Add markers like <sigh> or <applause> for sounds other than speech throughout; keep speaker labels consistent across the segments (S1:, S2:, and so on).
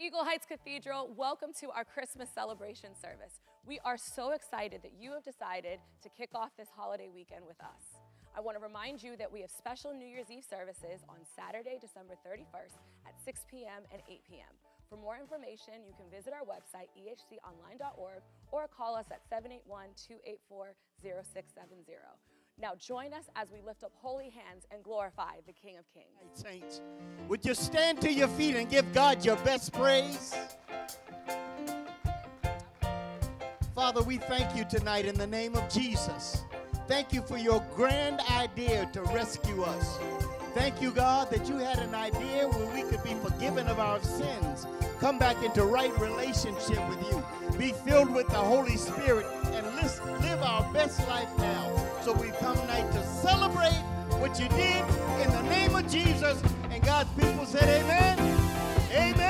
S1: Eagle Heights Cathedral, welcome to our Christmas celebration service. We are so excited that you have decided to kick off this holiday weekend with us. I want to remind you that we have special New Year's Eve services on Saturday, December 31st at 6 p.m. and 8 p.m. For more information, you can visit our website, ehconline.org, or call us at 781 284 0670. Now join us as we lift up holy hands and glorify the King of Kings.
S2: Saints, would you stand to your feet and give God your best praise? Father, we thank you tonight in the name of Jesus. Thank you for your grand idea to rescue us. Thank you, God, that you had an idea where we could be forgiven of our sins, come back into right relationship with you, be filled with the Holy Spirit, and live our best life now. So we come tonight to celebrate what you did in the name of Jesus. And God's people said, Amen. Amen.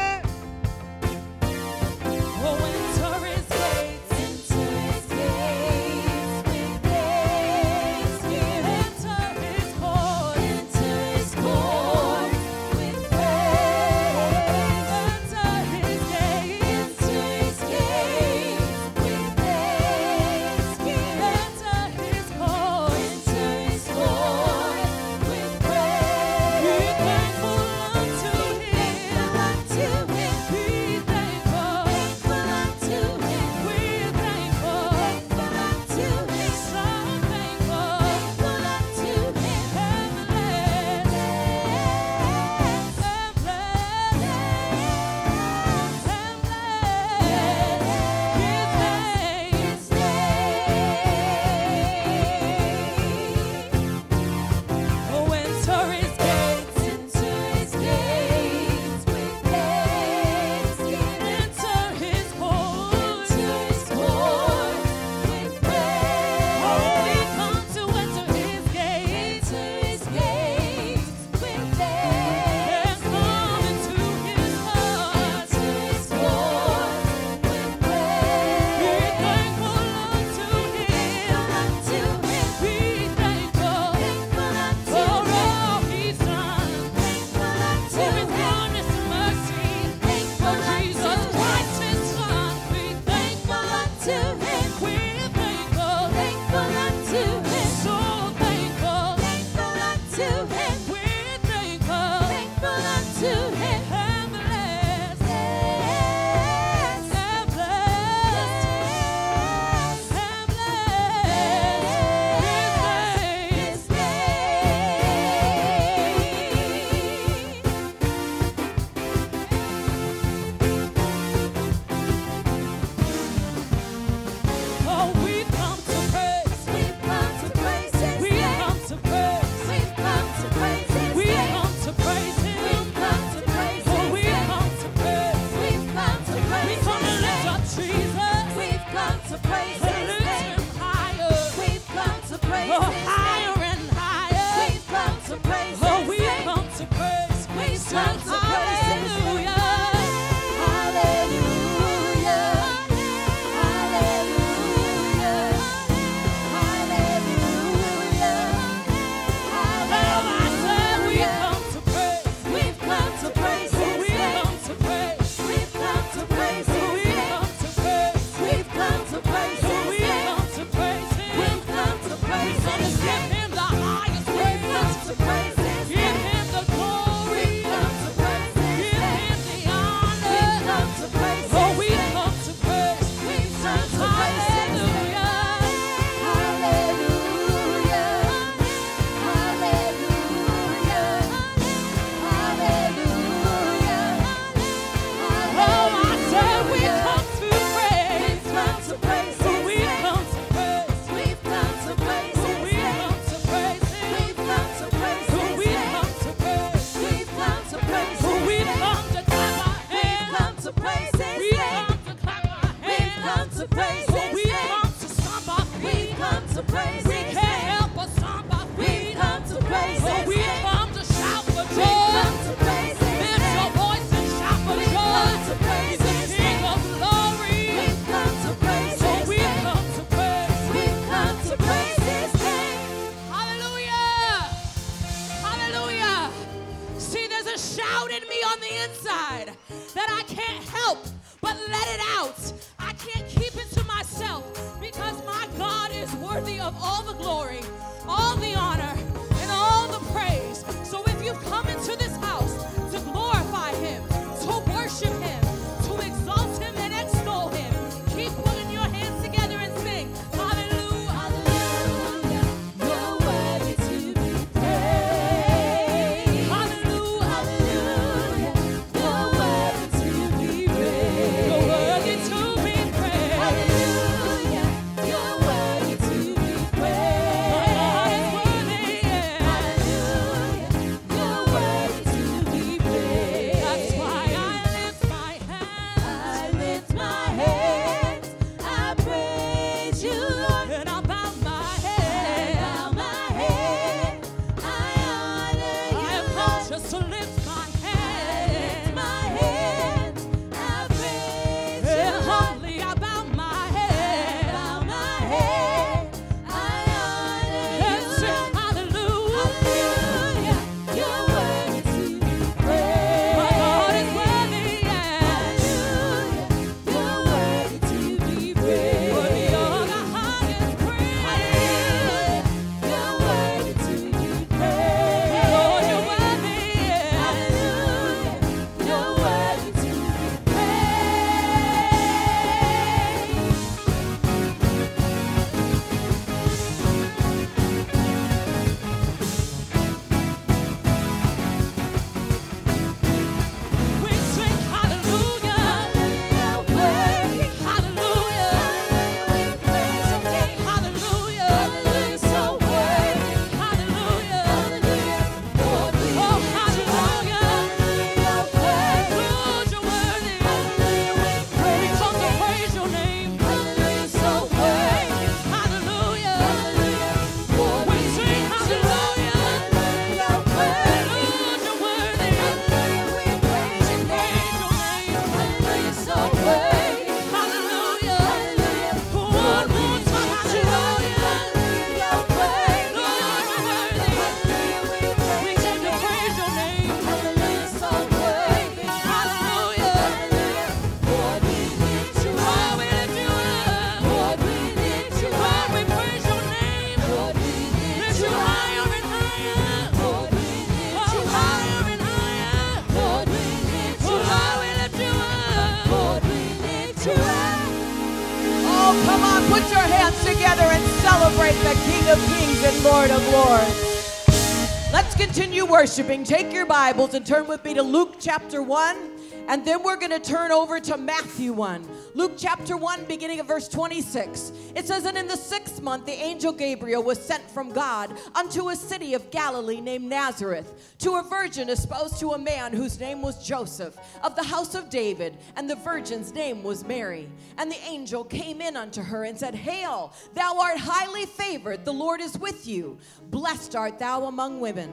S3: Worshiping. Take your Bibles and turn with me to Luke chapter 1, and then we're going to turn over to Matthew 1. Luke chapter 1, beginning of verse 26. It says, And in the sixth month, the angel Gabriel was sent from God unto a city of Galilee named Nazareth, to a virgin espoused to a man whose name was Joseph, of the house of David, and the virgin's name was Mary. And the angel came in unto her and said, Hail, thou art highly favored, the Lord is with you. Blessed art thou among women.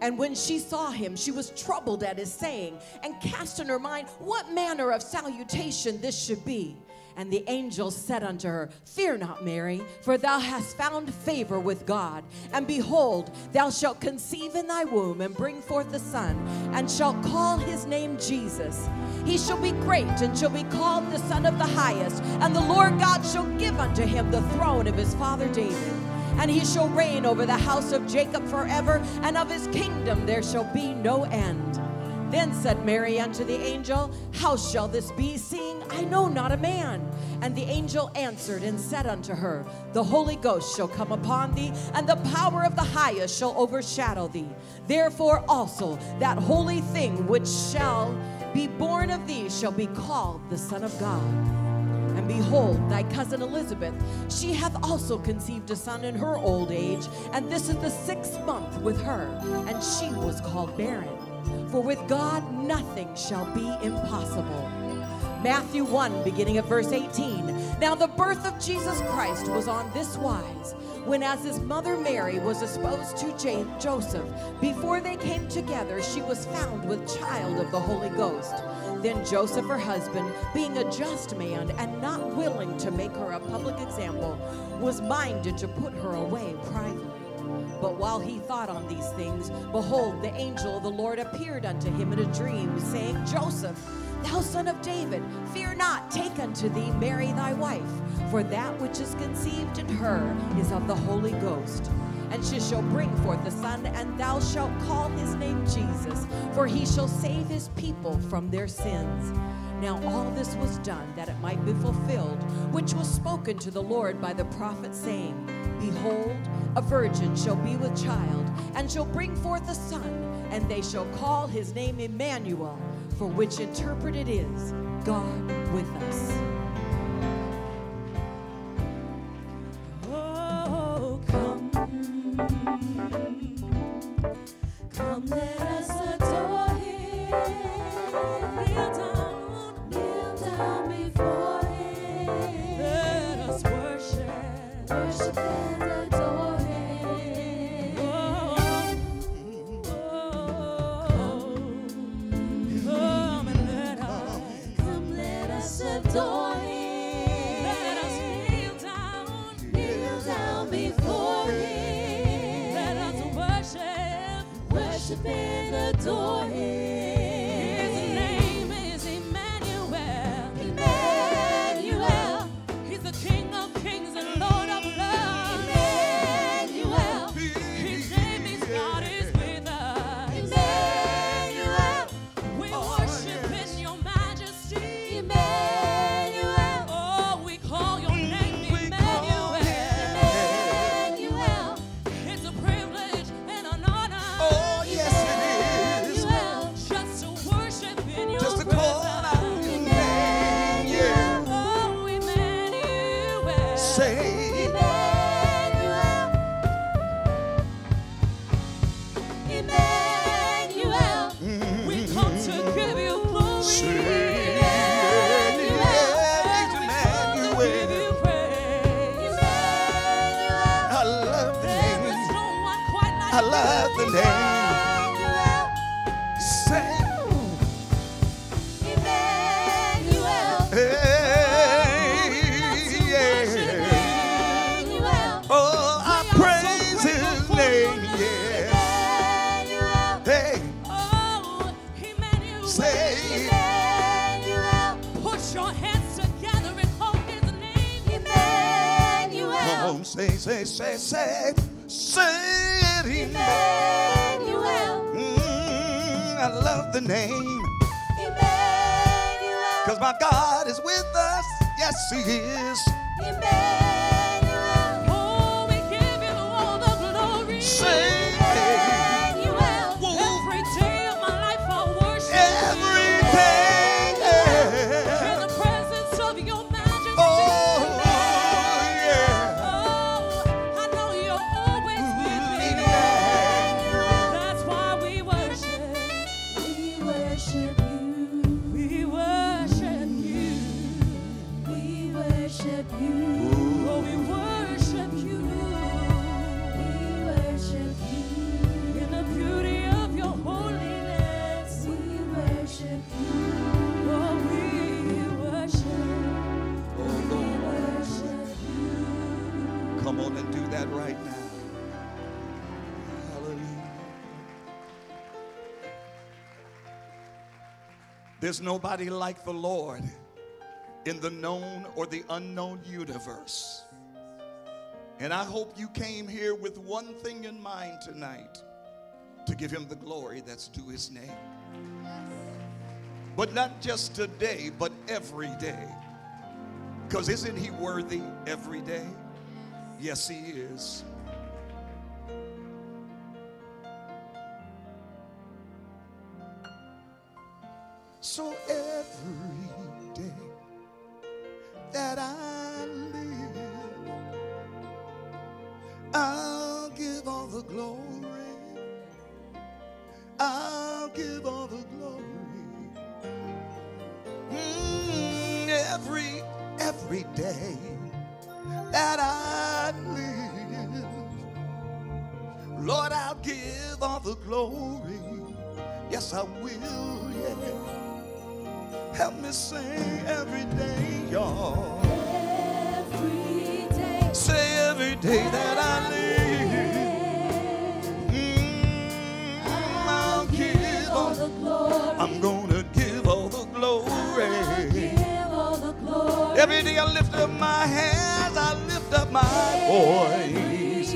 S3: And when she saw him, she was troubled at his saying, and cast in her mind what manner of salutation this should be. And the angel said unto her, Fear not, Mary, for thou hast found favor with God. And behold, thou shalt conceive in thy womb and bring forth a son, and shalt call his name Jesus. He shall be great and shall be called the Son of the Highest. And the Lord God shall give unto him the throne of his father David and he shall reign over the house of Jacob forever, and of his kingdom there shall be no end. Then said Mary unto the angel, How shall this be, seeing I know not a man? And the angel answered and said unto her, The Holy Ghost shall come upon thee, and the power of the highest shall overshadow thee. Therefore also that holy thing which shall be born of thee shall be called the Son of God. And behold, thy cousin Elizabeth, she hath also conceived a son in her old age, and this is the sixth month with her, and she was called barren. For with God nothing shall be impossible. Matthew 1, beginning of verse 18. Now the birth of Jesus Christ was on this wise. When as his mother Mary was espoused to Joseph, before they came together, she was found with child of the Holy Ghost. Then Joseph, her husband, being a just man and not willing to make her a public example, was minded to put her away privately. But while he thought on these things, behold, the angel of the Lord appeared unto him in a dream, saying, Joseph,
S4: thou son of David, fear not, take unto thee Mary thy wife, for that which is conceived in her is of the Holy Ghost and she shall bring forth a son, and thou shalt call his name Jesus, for he shall save his people from their sins. Now all this was done that it might be fulfilled, which was spoken to the Lord by the prophet, saying, Behold, a virgin shall be with child, and shall bring forth a son, and they shall call his name Emmanuel, for which interpreted is God with us.
S5: There's nobody like the Lord in the known or the unknown universe. And I hope you came here with one thing in mind tonight to give him the glory that's due his name. But not just today, but every day. Because isn't he worthy every day? Yes, he is.
S6: free.
S5: say every day that I live. Mm, I'll give all
S6: the glory.
S5: I'm gonna give all the glory.
S4: All the glory.
S5: Every day I lift up my hands, I lift up my voice.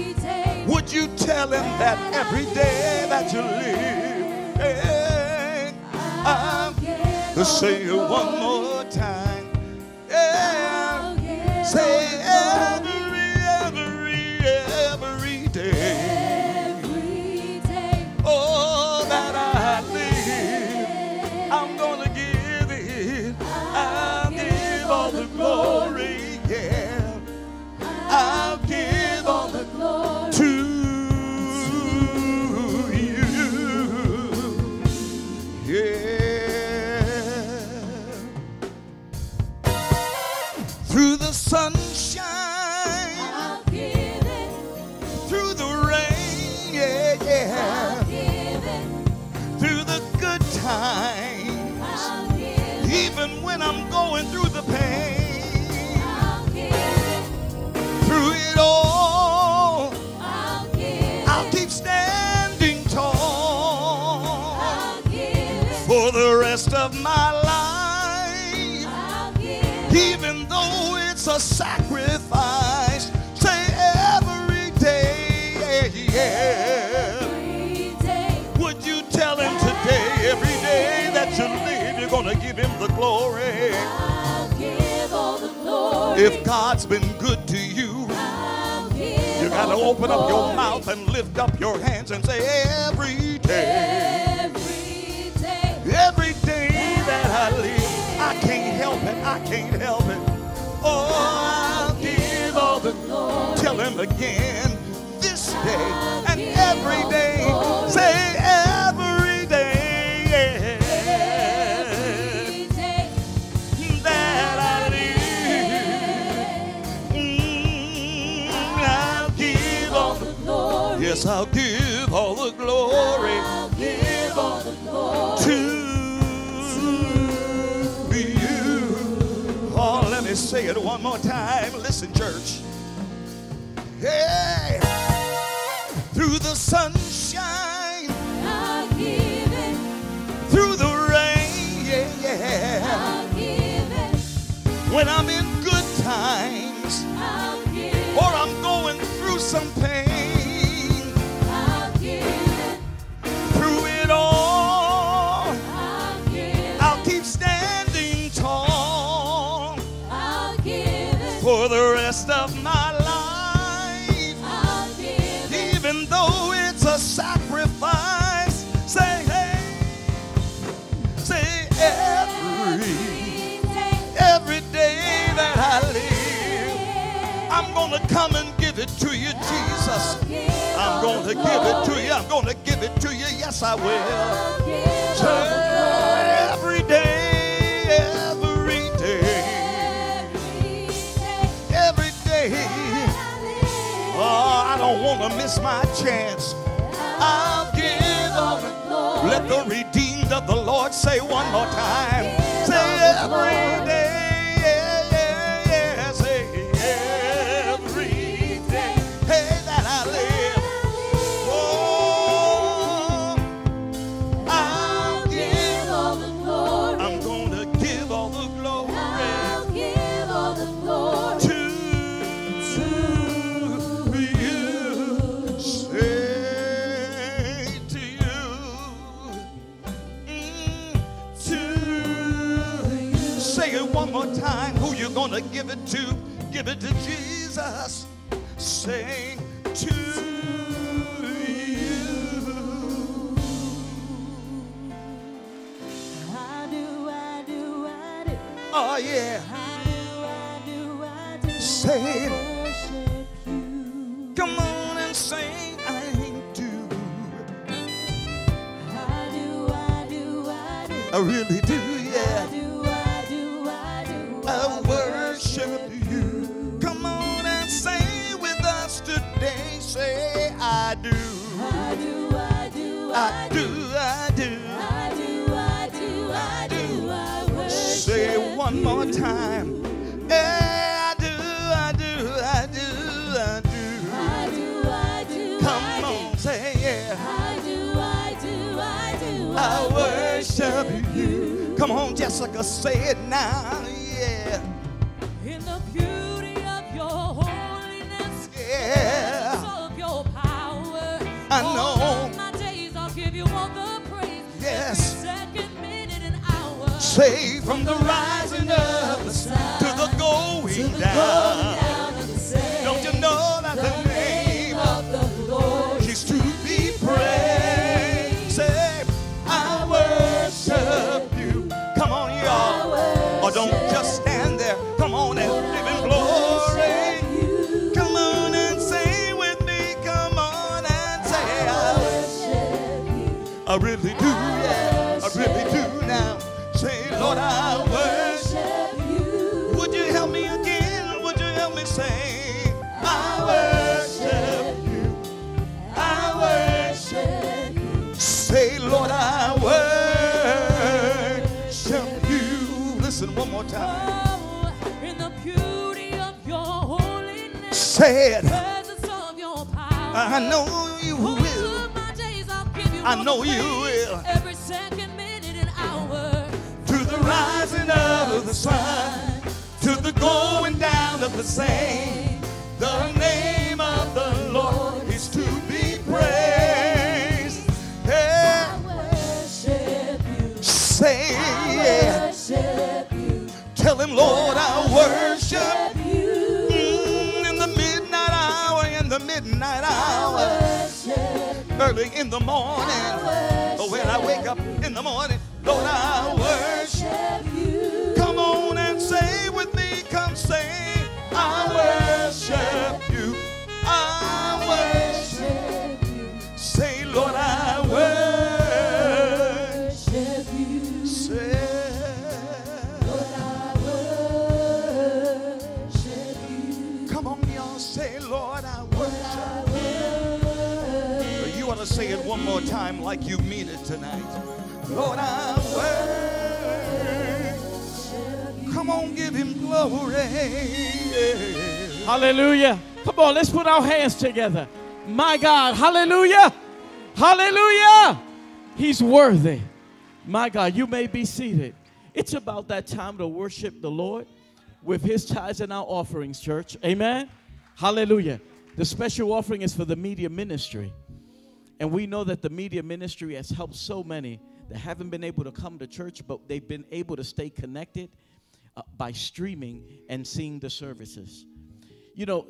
S5: Would you tell him that every day that you live, hey, I'm to say one more. God's been good to you, you gotta open up your mouth and lift up your hands and say, every day.
S4: Every day.
S5: Every day that I live, I can't help it, I can't help it. Oh, I'll give all the Tell him again this day and every day. I'll give all the
S4: glory
S5: I'll give all the glory. to you. Oh, let me say it one more time. Listen, church. Hey, through the sunshine,
S4: I'll give it.
S5: through the rain, yeah, yeah.
S4: I'll give it.
S5: When I'm in I will.
S4: Glory.
S5: every day, every day,
S4: Every day.
S5: Oh, I don't want to miss my chance. I'll give all the
S4: glory.
S5: Let the redeemed of the Lord say one more time. Say every day, to? Give it to Jesus. Say to you.
S4: I do, I do, I do.
S5: Oh yeah.
S4: I do, I do, I do.
S5: Say it.
S4: Worship you.
S5: Come on and sing. I do.
S4: I do, I do, I do.
S5: I really do. One more time. Yeah, I do, I do, I do, I do.
S4: I do, I do, I
S5: Come
S4: do.
S5: on, say yeah.
S4: I do, I do, I do.
S5: I worship you. Come on, Jessica, say it now. Say from the rising of the sun to the going down. Don't you know that the more time.
S4: Oh, in the beauty of your holiness,
S5: Say it.
S4: of your power.
S5: I know you
S4: oh,
S5: will.
S4: my days I'll give you
S5: I know you will.
S4: Every second, minute, and hour.
S5: To the rising of the sun, to the going down of the same. The name him, Lord, I worship Mm, in the midnight hour, in the midnight hour, early in the morning, or when I wake up in the morning, Lord, I worship. you. Come on and say with me, come say, I worship more time like you mean it tonight. Lord, I worship. Come on, give him glory.
S7: Hallelujah. Come on, let's put our hands together. My God. Hallelujah. Hallelujah. He's worthy. My God, you may be seated. It's about that time to worship the Lord with his tithes and our offerings, church. Amen. Hallelujah. The special offering is for the media ministry. And we know that the media ministry has helped so many that haven't been able to come to church, but they've been able to stay connected uh, by streaming and seeing the services. You know,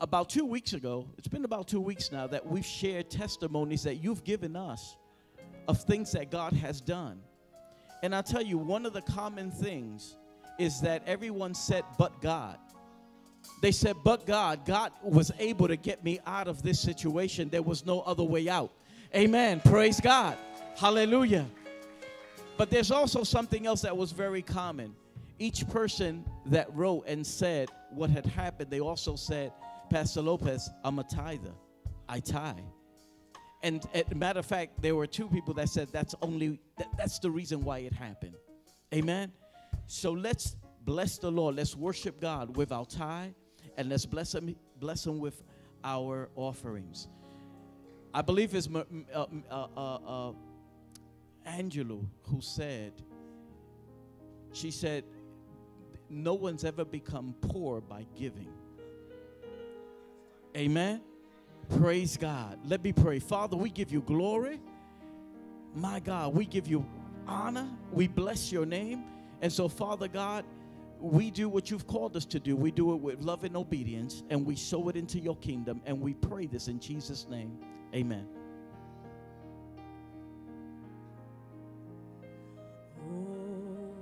S7: about two weeks ago, it's been about two weeks now that we've shared testimonies that you've given us of things that God has done. And I'll tell you, one of the common things is that everyone said, but God. They said, but God, God was able to get me out of this situation. There was no other way out. Amen. Praise God. Hallelujah. But there's also something else that was very common. Each person that wrote and said what had happened, they also said, Pastor Lopez, I'm a tither. I tie. And as a matter of fact, there were two people that said that's only that, that's the reason why it happened. Amen. So let's bless the Lord. Let's worship God with our tithe, and let's bless Him, bless Him with our offerings. I believe it's uh, uh, uh, uh, who said, she said, no one's ever become poor by giving. Amen. Praise God. Let me pray. Father, we give you glory. My God, we give you honor. We bless your name. And so, Father God, we do what you've called us to do. We do it with love and obedience, and we sow it into your kingdom. And we pray this in Jesus' name. Amen.
S4: Oh,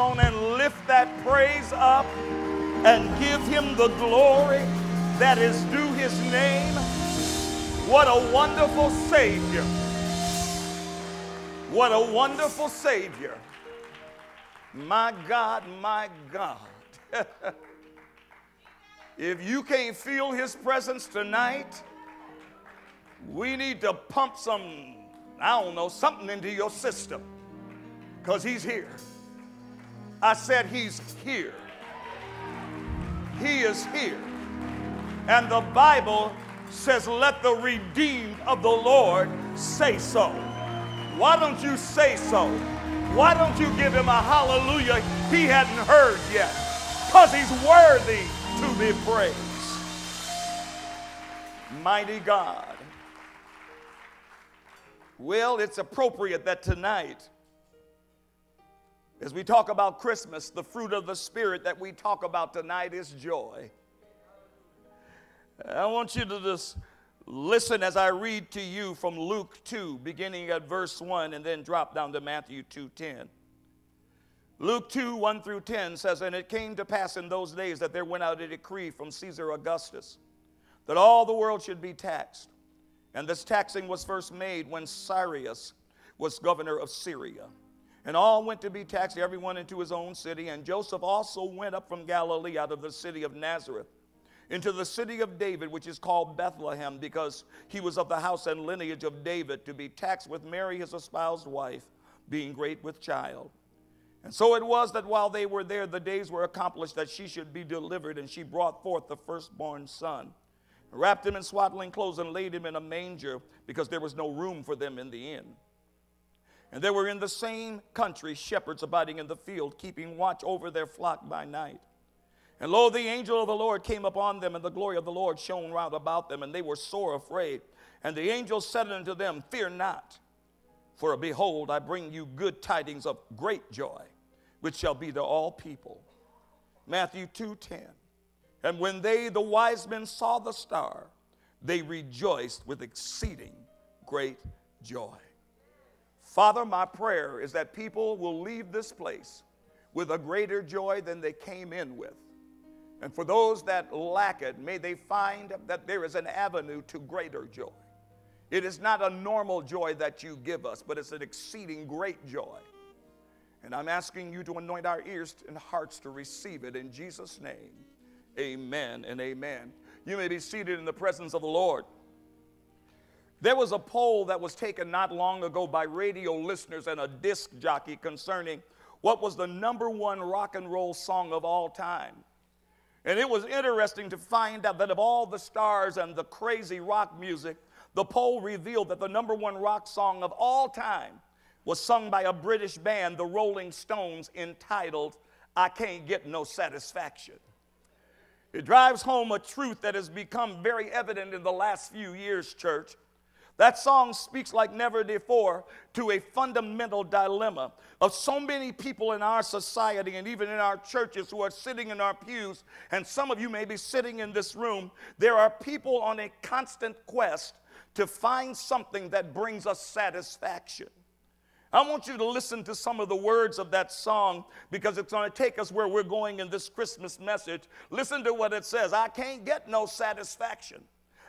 S5: come on and lift that praise up and give him the glory that is due his name. What a wonderful Savior. What a wonderful Savior. My God, my God. <laughs> if you can't feel his presence tonight, we need to pump some, I don't know, something into your system because he's here. I said he's here. He is here. And the Bible says, Let the redeemed of the Lord say so. Why don't you say so? Why don't you give him a hallelujah he hadn't heard yet? Because he's worthy to be praised. Mighty God. Well, it's appropriate that tonight, as we talk about Christmas, the fruit of the Spirit that we talk about tonight is joy. I want you to just listen as I read to you from Luke 2, beginning at verse 1, and then drop down to Matthew 2:10. Luke 2, 1 through 10 says, And it came to pass in those days that there went out a decree from Caesar Augustus that all the world should be taxed. And this taxing was first made when Cyrus was governor of Syria. And all went to be taxed, everyone into his own city. And Joseph also went up from Galilee out of the city of Nazareth into the city of David, which is called Bethlehem, because he was of the house and lineage of David, to be taxed with Mary, his espoused wife, being great with child. And so it was that while they were there, the days were accomplished that she should be delivered, and she brought forth the firstborn son, wrapped him in swaddling clothes, and laid him in a manger, because there was no room for them in the inn. And there were in the same country shepherds abiding in the field, keeping watch over their flock by night. And lo, the angel of the Lord came upon them, and the glory of the Lord shone round about them, and they were sore afraid. And the angel said unto them, Fear not, for behold, I bring you good tidings of great joy, which shall be to all people. Matthew 2:10. And when they, the wise men, saw the star, they rejoiced with exceeding great joy. Father, my prayer is that people will leave this place with a greater joy than they came in with. And for those that lack it, may they find that there is an avenue to greater joy. It is not a normal joy that you give us, but it's an exceeding great joy. And I'm asking you to anoint our ears and hearts to receive it in Jesus' name. Amen and amen. You may be seated in the presence of the Lord. There was a poll that was taken not long ago by radio listeners and a disc jockey concerning what was the number one rock and roll song of all time. And it was interesting to find out that of all the stars and the crazy rock music, the poll revealed that the number one rock song of all time was sung by a British band, the Rolling Stones, entitled I Can't Get No Satisfaction. It drives home a truth that has become very evident in the last few years, church. That song speaks like never before to a fundamental dilemma of so many people in our society and even in our churches who are sitting in our pews, and some of you may be sitting in this room. There are people on a constant quest to find something that brings us satisfaction. I want you to listen to some of the words of that song because it's going to take us where we're going in this Christmas message. Listen to what it says I can't get no satisfaction.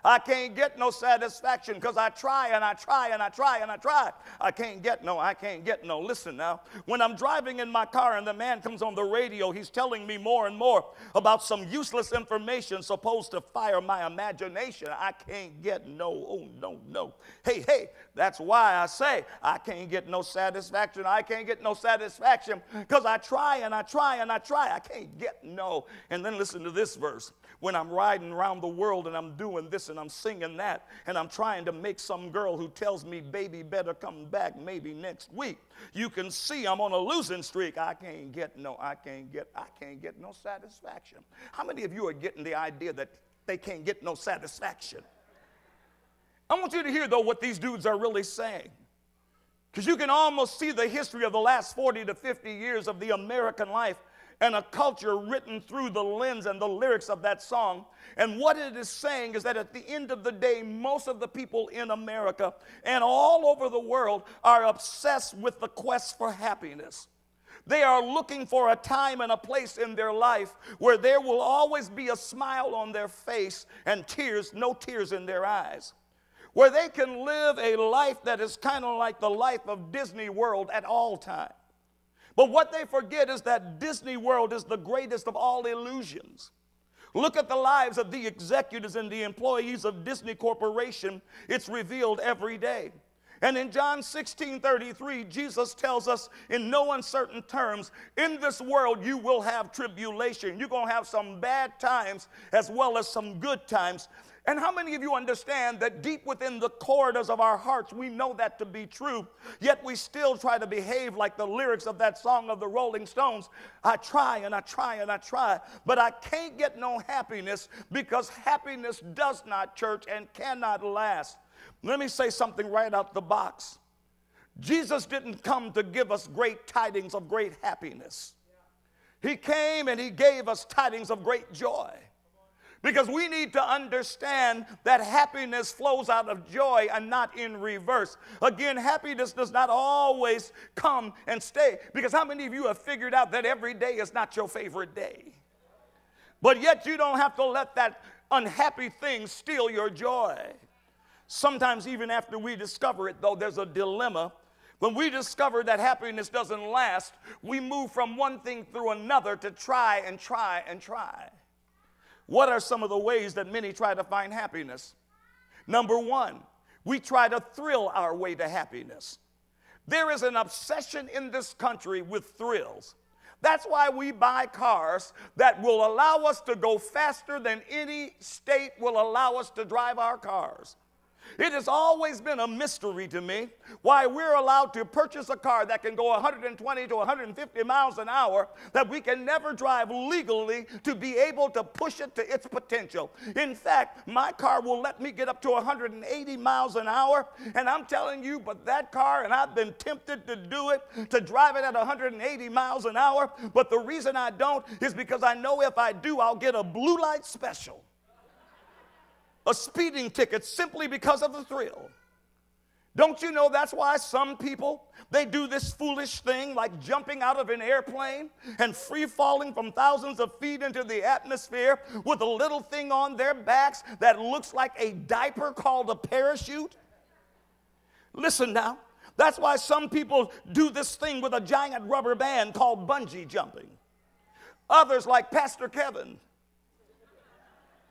S5: I can't get no satisfaction because I try and I try and I try and I try. I can't get no, I can't get no. Listen now, when I'm driving in my car and the man comes on the radio, he's telling me more and more about some useless information supposed to fire my imagination. I can't get no, oh no, no. Hey, hey, that's why I say I can't get no satisfaction. I can't get no satisfaction because I try and I try and I try. I can't get no. And then listen to this verse when I'm riding around the world and I'm doing this and I'm singing that and I'm trying to make some girl who tells me, baby, better come back maybe next week. You can see I'm on a losing streak. I can't get no, I can't get, I can't get no satisfaction. How many of you are getting the idea that they can't get no satisfaction? I want you to hear, though, what these dudes are really saying. Because you can almost see the history of the last 40 to 50 years of the American life and a culture written through the lens and the lyrics of that song. And what it is saying is that at the end of the day, most of the people in America and all over the world are obsessed with the quest for happiness. They are looking for a time and a place in their life where there will always be a smile on their face and tears, no tears in their eyes. Where they can live a life that is kind of like the life of Disney World at all times. But what they forget is that Disney World is the greatest of all illusions. Look at the lives of the executives and the employees of Disney Corporation. It's revealed every day. And in John 16 33, Jesus tells us in no uncertain terms, in this world you will have tribulation. You're going to have some bad times as well as some good times. And how many of you understand that deep within the corridors of our hearts, we know that to be true, yet we still try to behave like the lyrics of that song of the Rolling Stones? I try and I try and I try, but I can't get no happiness because happiness does not, church, and cannot last. Let me say something right out the box. Jesus didn't come to give us great tidings of great happiness. He came and he gave us tidings of great joy. Because we need to understand that happiness flows out of joy and not in reverse. Again, happiness does not always come and stay. Because how many of you have figured out that every day is not your favorite day? But yet you don't have to let that unhappy thing steal your joy. Sometimes, even after we discover it, though, there's a dilemma. When we discover that happiness doesn't last, we move from one thing through another to try and try and try. What are some of the ways that many try to find happiness? Number one, we try to thrill our way to happiness. There is an obsession in this country with thrills. That's why we buy cars that will allow us to go faster than any state will allow us to drive our cars. It has always been a mystery to me why we're allowed to purchase a car that can go 120 to 150 miles an hour, that we can never drive legally to be able to push it to its potential. In fact, my car will let me get up to 180 miles an hour, and I'm telling you, but that car, and I've been tempted to do it, to drive it at 180 miles an hour, but the reason I don't is because I know if I do, I'll get a blue light special a speeding ticket simply because of the thrill. Don't you know that's why some people they do this foolish thing like jumping out of an airplane and free falling from thousands of feet into the atmosphere with a little thing on their backs that looks like a diaper called a parachute? Listen now, that's why some people do this thing with a giant rubber band called bungee jumping. Others like Pastor Kevin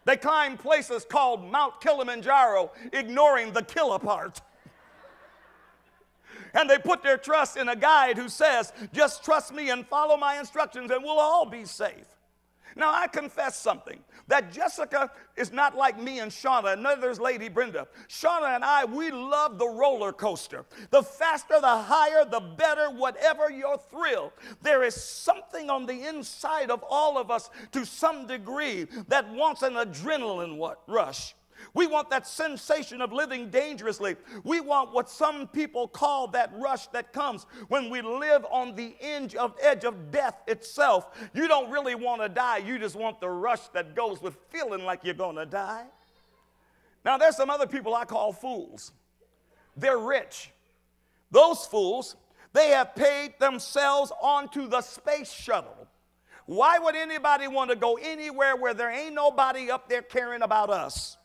S5: they climb places called Mount Kilimanjaro, ignoring the killer part. and they put their trust in a guide who says, just trust me and follow my instructions and we'll all be safe. Now, I confess something that Jessica is not like me and Shauna, is Lady Brenda. Shauna and I, we love the roller coaster. The faster, the higher, the better, whatever your thrill. There is something on the inside of all of us to some degree that wants an adrenaline rush. We want that sensation of living dangerously. We want what some people call that rush that comes when we live on the edge of, edge of death itself. You don't really want to die, you just want the rush that goes with feeling like you're going to die. Now, there's some other people I call fools. They're rich. Those fools, they have paid themselves onto the space shuttle. Why would anybody want to go anywhere where there ain't nobody up there caring about us?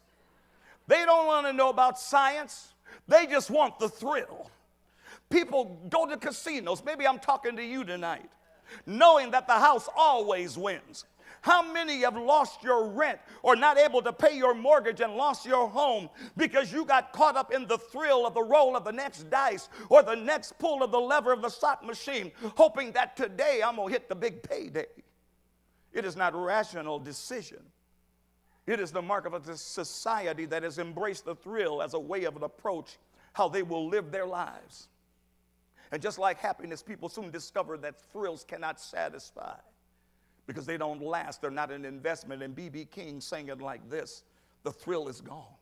S5: They don't want to know about science, they just want the thrill. People go to casinos. Maybe I'm talking to you tonight, knowing that the house always wins. How many have lost your rent or not able to pay your mortgage and lost your home because you got caught up in the thrill of the roll of the next dice or the next pull of the lever of the slot machine, hoping that today I'm going to hit the big payday? It is not rational decision. It is the mark of a society that has embraced the thrill as a way of an approach, how they will live their lives. And just like happiness, people soon discover that thrills cannot satisfy because they don't last. They're not an investment. And B.B. King sang it like this The thrill is gone,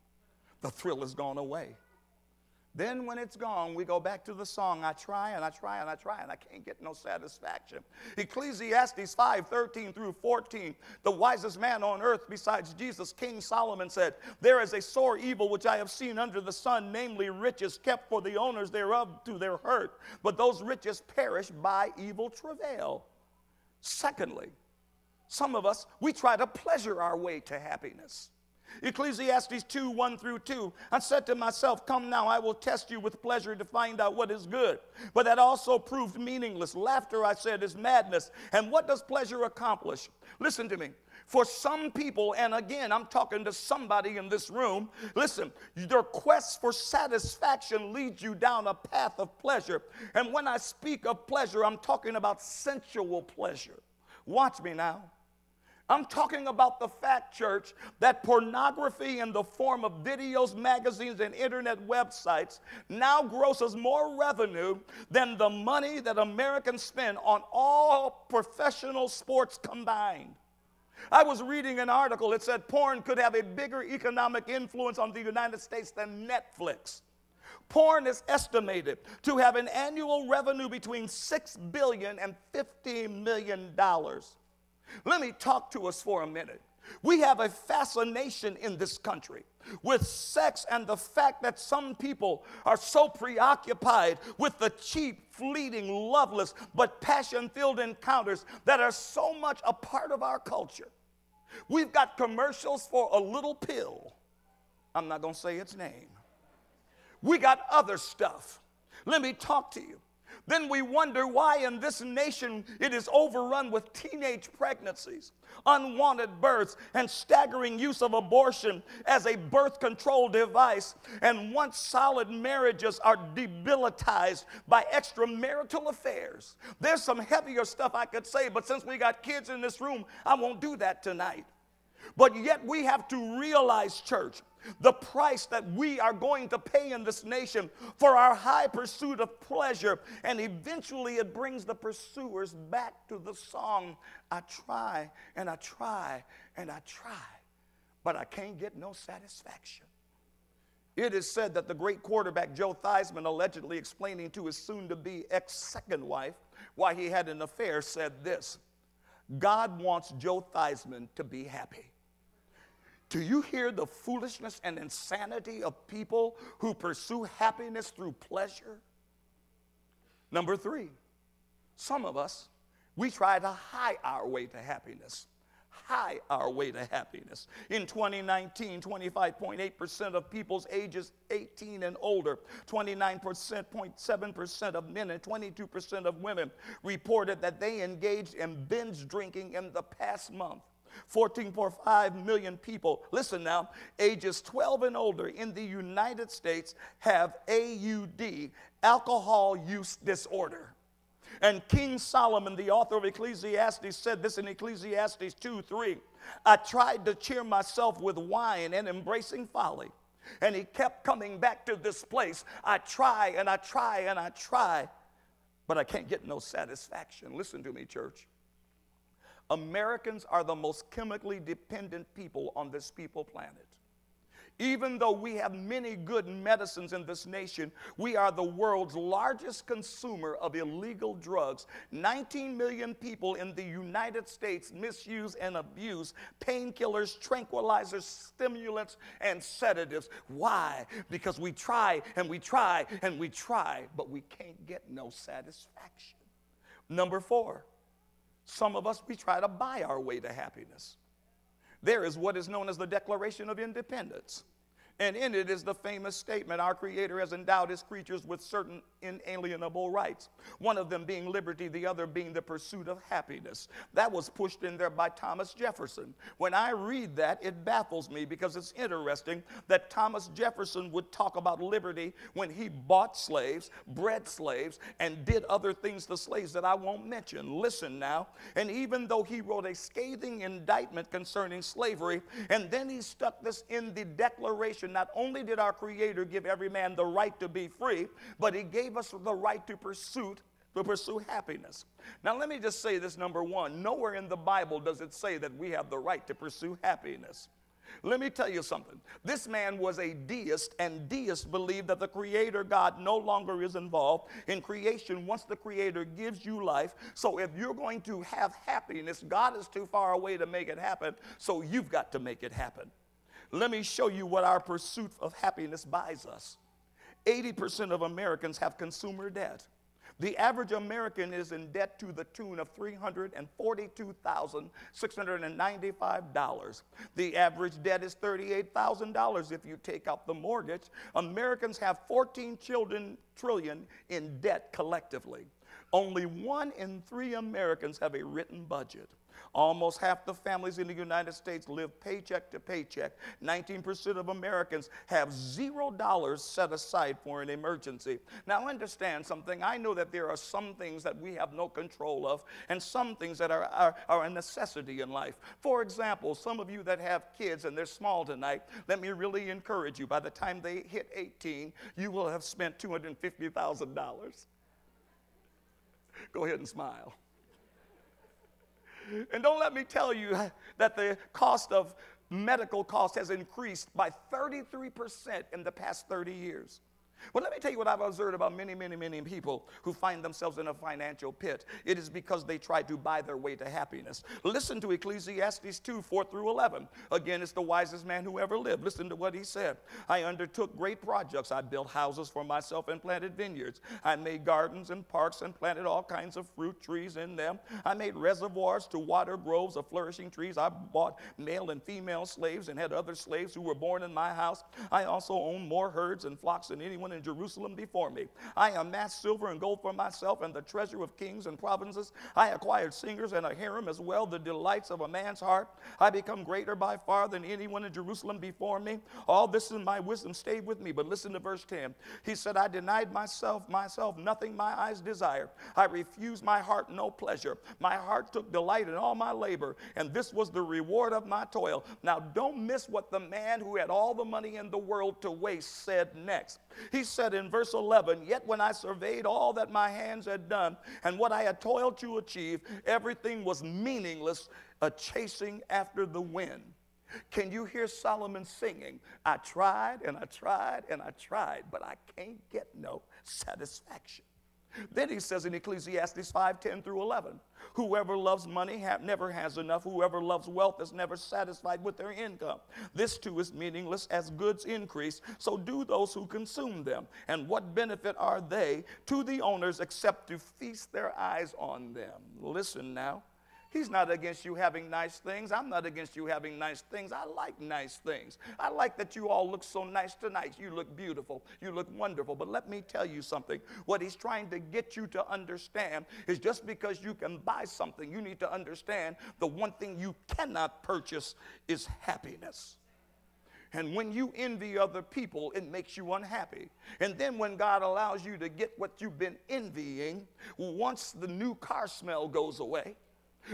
S5: the thrill has gone away. Then, when it's gone, we go back to the song I try and I try and I try and I can't get no satisfaction. Ecclesiastes 5 13 through 14. The wisest man on earth, besides Jesus, King Solomon said, There is a sore evil which I have seen under the sun, namely riches kept for the owners thereof to their hurt, but those riches perish by evil travail. Secondly, some of us, we try to pleasure our way to happiness. Ecclesiastes 2 1 through 2. I said to myself, Come now, I will test you with pleasure to find out what is good. But that also proved meaningless. Laughter, I said, is madness. And what does pleasure accomplish? Listen to me. For some people, and again, I'm talking to somebody in this room, listen, their quest for satisfaction leads you down a path of pleasure. And when I speak of pleasure, I'm talking about sensual pleasure. Watch me now. I'm talking about the fact, church, that pornography in the form of videos, magazines, and internet websites now grosses more revenue than the money that Americans spend on all professional sports combined. I was reading an article, it said porn could have a bigger economic influence on the United States than Netflix. Porn is estimated to have an annual revenue between 6 billion and 50 million dollars. Let me talk to us for a minute. We have a fascination in this country with sex and the fact that some people are so preoccupied with the cheap, fleeting, loveless, but passion filled encounters that are so much a part of our culture. We've got commercials for a little pill. I'm not going to say its name. We got other stuff. Let me talk to you then we wonder why in this nation it is overrun with teenage pregnancies, unwanted births, and staggering use of abortion as a birth control device. And once solid marriages are debilitized by extramarital affairs. There's some heavier stuff I could say, but since we got kids in this room, I won't do that tonight. But yet we have to realize, church, the price that we are going to pay in this nation for our high pursuit of pleasure. And eventually it brings the pursuers back to the song I try and I try and I try, but I can't get no satisfaction. It is said that the great quarterback Joe Theismann, allegedly explaining to his soon to be ex second wife why he had an affair, said this God wants Joe Theismann to be happy. Do you hear the foolishness and insanity of people who pursue happiness through pleasure? Number three, some of us, we try to hide our way to happiness high our way to happiness. In 2019, 25.8% of people's ages 18 and older, 29.7% of men, and 22% of women reported that they engaged in binge drinking in the past month. 14.5 million people, listen now, ages 12 and older in the United States have AUD, alcohol use disorder. And King Solomon, the author of Ecclesiastes, said this in Ecclesiastes 2 3. I tried to cheer myself with wine and embracing folly. And he kept coming back to this place. I try and I try and I try, but I can't get no satisfaction. Listen to me, church. Americans are the most chemically dependent people on this people planet. Even though we have many good medicines in this nation, we are the world's largest consumer of illegal drugs. 19 million people in the United States misuse and abuse painkillers, tranquilizers, stimulants, and sedatives. Why? Because we try and we try and we try, but we can't get no satisfaction. Number four, some of us, we try to buy our way to happiness. There is what is known as the Declaration of Independence. And in it is the famous statement Our Creator has endowed His creatures with certain inalienable rights, one of them being liberty, the other being the pursuit of happiness. That was pushed in there by Thomas Jefferson. When I read that, it baffles me because it's interesting that Thomas Jefferson would talk about liberty when he bought slaves, bred slaves, and did other things to slaves that I won't mention. Listen now. And even though he wrote a scathing indictment concerning slavery, and then he stuck this in the Declaration not only did our Creator give every man the right to be free, but He gave us the right to pursue to pursue happiness. Now, let me just say this number one nowhere in the Bible does it say that we have the right to pursue happiness. Let me tell you something. This man was a deist, and deists believe that the Creator God no longer is involved in creation once the Creator gives you life. So, if you're going to have happiness, God is too far away to make it happen, so you've got to make it happen. Let me show you what our pursuit of happiness buys us. 80% of Americans have consumer debt. The average American is in debt to the tune of $342,695. The average debt is $38,000 if you take out the mortgage. Americans have 14 children trillion in debt collectively. Only one in three Americans have a written budget. Almost half the families in the United States live paycheck to paycheck. 19% of Americans have zero dollars set aside for an emergency. Now, understand something. I know that there are some things that we have no control of, and some things that are, are, are a necessity in life. For example, some of you that have kids and they're small tonight, let me really encourage you. By the time they hit 18, you will have spent $250,000. Go ahead and smile. And don't let me tell you <laughs> that the cost of medical cost has increased by 33% in the past 30 years. Well, let me tell you what I've observed about many, many, many people who find themselves in a financial pit. It is because they try to buy their way to happiness. Listen to Ecclesiastes 2 4 through 11. Again, it's the wisest man who ever lived. Listen to what he said. I undertook great projects. I built houses for myself and planted vineyards. I made gardens and parks and planted all kinds of fruit trees in them. I made reservoirs to water groves of flourishing trees. I bought male and female slaves and had other slaves who were born in my house. I also owned more herds and flocks than anyone in Jerusalem before me. I amassed silver and gold for myself and the treasure of kings and provinces. I acquired singers and a harem as well, the delights of a man's heart. I become greater by far than anyone in Jerusalem before me. All this in my wisdom stayed with me. But listen to verse 10. He said, I denied myself, myself, nothing my eyes desire. I refused my heart no pleasure. My heart took delight in all my labor, and this was the reward of my toil. Now, don't miss what the man who had all the money in the world to waste said next. He said in verse 11, Yet when I surveyed all that my hands had done and what I had toiled to achieve, everything was meaningless, a chasing after the wind. Can you hear Solomon singing? I tried and I tried and I tried, but I can't get no satisfaction. Then he says in Ecclesiastes 5 10 through 11, whoever loves money ha- never has enough. Whoever loves wealth is never satisfied with their income. This too is meaningless as goods increase, so do those who consume them. And what benefit are they to the owners except to feast their eyes on them? Listen now. He's not against you having nice things. I'm not against you having nice things. I like nice things. I like that you all look so nice tonight. You look beautiful. You look wonderful. But let me tell you something. What he's trying to get you to understand is just because you can buy something, you need to understand the one thing you cannot purchase is happiness. And when you envy other people, it makes you unhappy. And then when God allows you to get what you've been envying, once the new car smell goes away,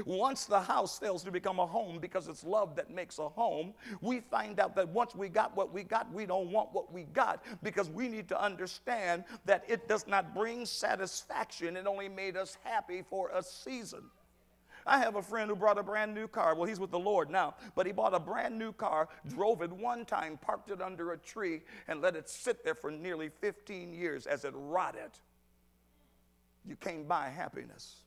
S5: once the house fails to become a home because it's love that makes a home, we find out that once we got what we got, we don't want what we got because we need to understand that it does not bring satisfaction. It only made us happy for a season. I have a friend who brought a brand new car. Well, he's with the Lord now, but he bought a brand new car, drove it one time, parked it under a tree, and let it sit there for nearly 15 years as it rotted. You can't buy happiness.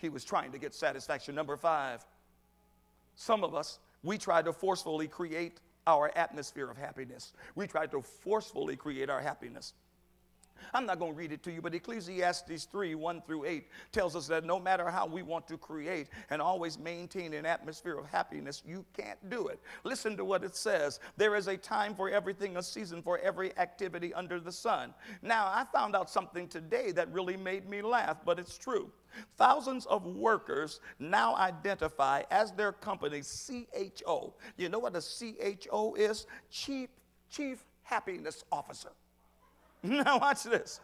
S5: He was trying to get satisfaction. Number five, some of us, we try to forcefully create our atmosphere of happiness. We try to forcefully create our happiness. I'm not going to read it to you, but Ecclesiastes 3 1 through 8 tells us that no matter how we want to create and always maintain an atmosphere of happiness, you can't do it. Listen to what it says there is a time for everything, a season for every activity under the sun. Now, I found out something today that really made me laugh, but it's true. Thousands of workers now identify as their company CHO. You know what a CHO is? Chief, Chief Happiness Officer. <laughs> Now, watch this.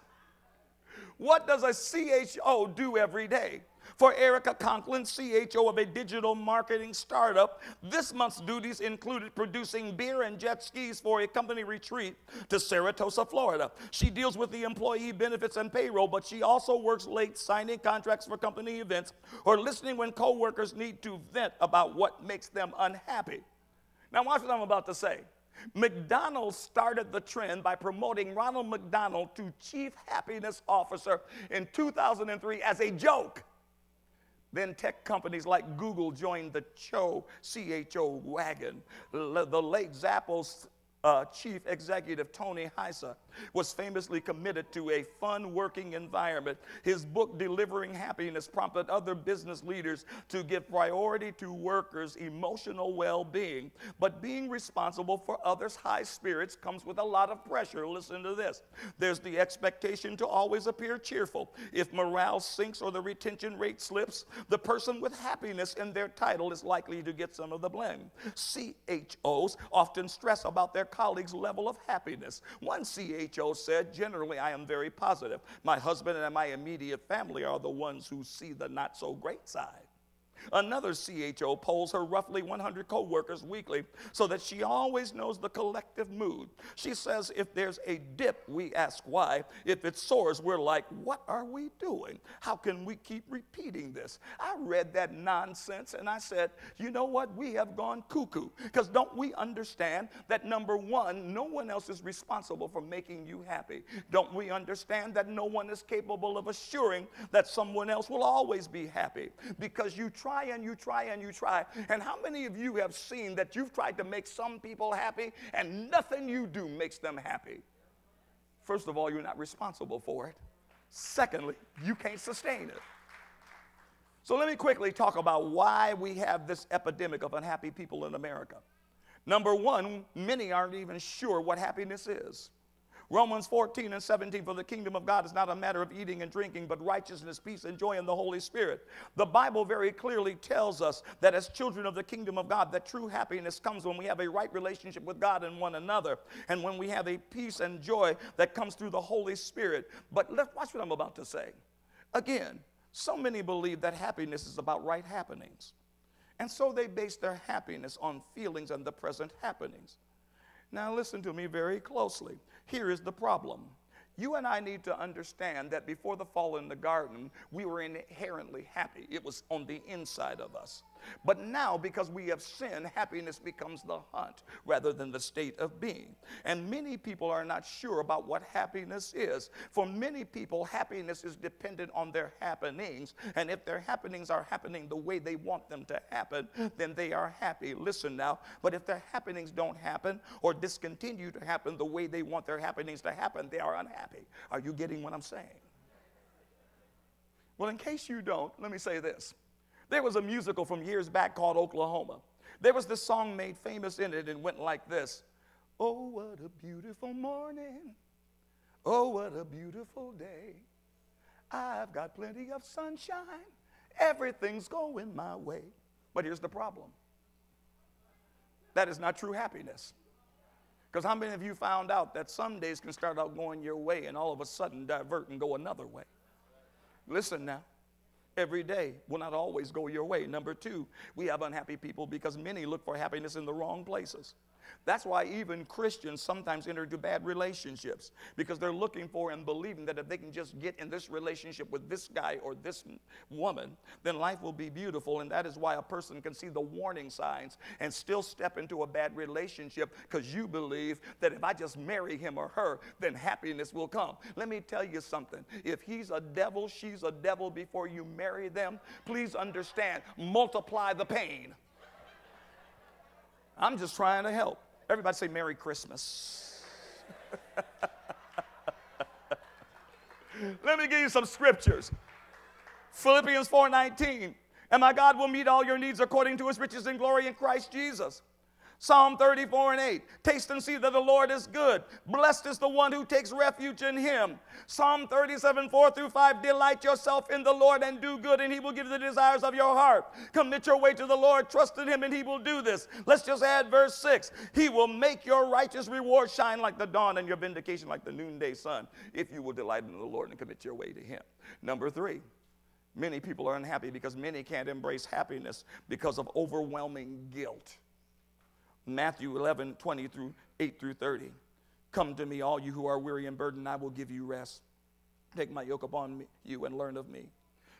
S5: What does a CHO do every day? For Erica Conklin, CHO of a digital marketing startup, this month's duties included producing beer and jet skis for a company retreat to Sarasota, Florida. She deals with the employee benefits and payroll, but she also works late signing contracts for company events or listening when coworkers need to vent about what makes them unhappy. Now, watch what I'm about to say. McDonald's started the trend by promoting Ronald McDonald to Chief Happiness Officer in 2003 as a joke. Then tech companies like Google joined the CHO, CHO wagon. The late Zappos uh, chief executive Tony Hsieh was famously committed to a fun working environment. His book, Delivering Happiness, prompted other business leaders to give priority to workers' emotional well being. But being responsible for others' high spirits comes with a lot of pressure. Listen to this there's the expectation to always appear cheerful. If morale sinks or the retention rate slips, the person with happiness in their title is likely to get some of the blame. CHOs often stress about their colleagues' level of happiness. One CHO said, Generally, I am very positive. My husband and my immediate family are the ones who see the not so great side. Another CHO polls her roughly 100 coworkers weekly so that she always knows the collective mood. She says if there's a dip, we ask why. If it soars, we're like, what are we doing? How can we keep repeating this? I read that nonsense and I said, you know what? We have gone cuckoo. Because don't we understand that number one, no one else is responsible for making you happy? Don't we understand that no one is capable of assuring that someone else will always be happy? Because you try and you try and you try. And how many of you have seen that you've tried to make some people happy and nothing you do makes them happy? First of all, you're not responsible for it. Secondly, you can't sustain it. So let me quickly talk about why we have this epidemic of unhappy people in America. Number one, many aren't even sure what happiness is. Romans 14 and 17, for the kingdom of God is not a matter of eating and drinking, but righteousness, peace, and joy in the Holy Spirit. The Bible very clearly tells us that as children of the kingdom of God, that true happiness comes when we have a right relationship with God and one another, and when we have a peace and joy that comes through the Holy Spirit. But let's watch what I'm about to say. Again, so many believe that happiness is about right happenings. And so they base their happiness on feelings and the present happenings. Now, listen to me very closely. Here is the problem. You and I need to understand that before the fall in the garden, we were inherently happy. It was on the inside of us. But now, because we have sinned, happiness becomes the hunt rather than the state of being. And many people are not sure about what happiness is. For many people, happiness is dependent on their happenings. And if their happenings are happening the way they want them to happen, then they are happy. Listen now. But if their happenings don't happen or discontinue to happen the way they want their happenings to happen, they are unhappy. Are you getting what I'm saying? Well, in case you don't, let me say this. There was a musical from years back called Oklahoma. There was this song made famous in it and went like this Oh, what a beautiful morning. Oh, what a beautiful day. I've got plenty of sunshine. Everything's going my way. But here's the problem that is not true happiness. Because how many of you found out that some days can start out going your way and all of a sudden divert and go another way? Listen now every day will not always go your way. Number two, we have unhappy people because many look for happiness in the wrong places. That's why even Christians sometimes enter into bad relationships because they're looking for and believing that if they can just get in this relationship with this guy or this woman, then life will be beautiful. And that is why a person can see the warning signs and still step into a bad relationship because you believe that if I just marry him or her, then happiness will come. Let me tell you something. If he's a devil, she's a devil before you marry them, please understand, multiply the pain. I'm just trying to help. Everybody say Merry Christmas. <laughs> Let me give you some scriptures. Philippians 4:19. And my God will meet all your needs according to his riches and glory in Christ Jesus. Psalm 34 and 8. Taste and see that the Lord is good. Blessed is the one who takes refuge in him. Psalm 37, 4 through 5. Delight yourself in the Lord and do good, and he will give you the desires of your heart. Commit your way to the Lord, trust in him, and he will do this. Let's just add verse 6. He will make your righteous reward shine like the dawn and your vindication like the noonday sun, if you will delight in the Lord and commit your way to him. Number three. Many people are unhappy because many can't embrace happiness because of overwhelming guilt. Matthew 11, 20 through 8 through 30. Come to me, all you who are weary and burdened, I will give you rest. Take my yoke upon me, you and learn of me.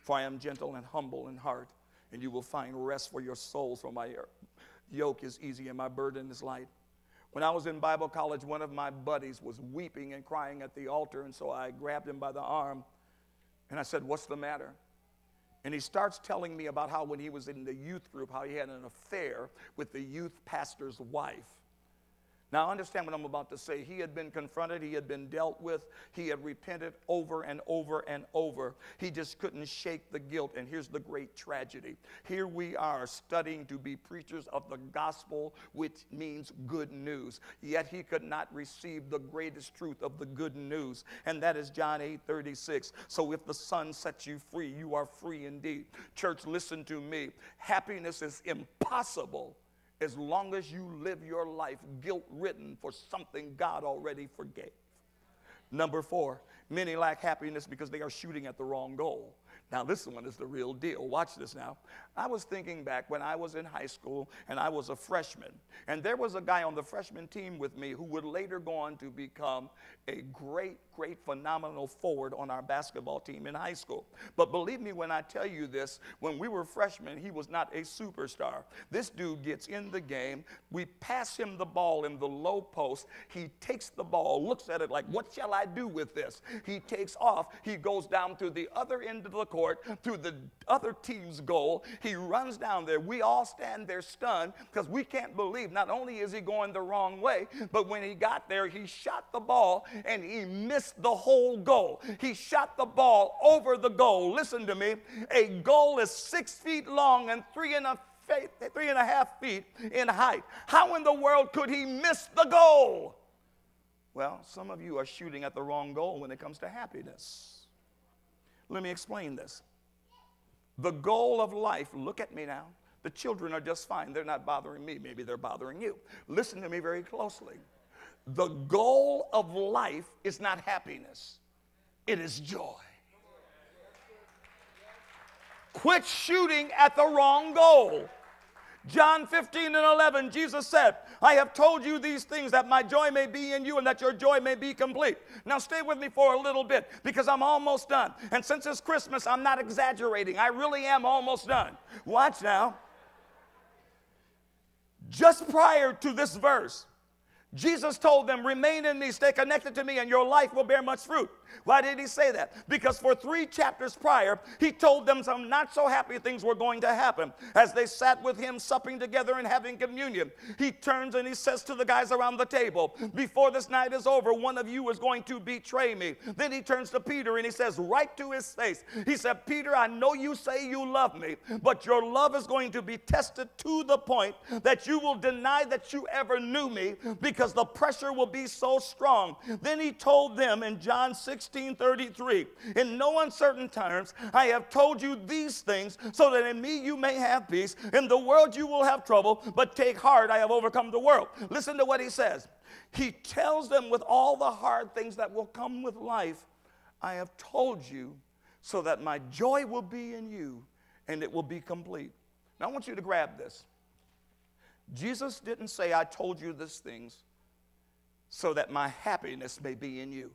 S5: For I am gentle and humble in heart, and you will find rest for your souls. For my uh, yoke is easy and my burden is light. When I was in Bible college, one of my buddies was weeping and crying at the altar, and so I grabbed him by the arm and I said, What's the matter? And he starts telling me about how when he was in the youth group, how he had an affair with the youth pastor's wife. Now, understand what I'm about to say. He had been confronted, he had been dealt with, he had repented over and over and over. He just couldn't shake the guilt. And here's the great tragedy here we are studying to be preachers of the gospel, which means good news. Yet he could not receive the greatest truth of the good news, and that is John 8 36. So if the Son sets you free, you are free indeed. Church, listen to me. Happiness is impossible as long as you live your life guilt ridden for something God already forgave. Number four, many lack happiness because they are shooting at the wrong goal. Now, this one is the real deal. Watch this now. I was thinking back when I was in high school and I was a freshman, and there was a guy on the freshman team with me who would later go on to become a great, great, phenomenal forward on our basketball team in high school. But believe me when I tell you this, when we were freshmen, he was not a superstar. This dude gets in the game. We pass him the ball in the low post. He takes the ball, looks at it like, what shall I do with this? He takes off. He goes down to the other end of the court, through the other team's goal. Runs down there. We all stand there stunned because we can't believe not only is he going the wrong way, but when he got there, he shot the ball and he missed the whole goal. He shot the ball over the goal. Listen to me. A goal is six feet long and three and a three and a half feet in height. How in the world could he miss the goal? Well, some of you are shooting at the wrong goal when it comes to happiness. Let me explain this. The goal of life, look at me now. The children are just fine. They're not bothering me. Maybe they're bothering you. Listen to me very closely. The goal of life is not happiness, it is joy. Quit shooting at the wrong goal. John 15 and 11, Jesus said, I have told you these things that my joy may be in you and that your joy may be complete. Now, stay with me for a little bit because I'm almost done. And since it's Christmas, I'm not exaggerating. I really am almost done. Watch now. Just prior to this verse, Jesus told them, Remain in me, stay connected to me, and your life will bear much fruit. Why did he say that? Because for three chapters prior, he told them some not so happy things were going to happen. As they sat with him, supping together and having communion, he turns and he says to the guys around the table, Before this night is over, one of you is going to betray me. Then he turns to Peter and he says, right to his face, He said, Peter, I know you say you love me, but your love is going to be tested to the point that you will deny that you ever knew me because the pressure will be so strong. Then he told them in John 16 33, in no uncertain terms, I have told you these things so that in me you may have peace. In the world you will have trouble, but take heart, I have overcome the world. Listen to what he says. He tells them with all the hard things that will come with life, I have told you so that my joy will be in you and it will be complete. Now I want you to grab this. Jesus didn't say, I told you these things so that my happiness may be in you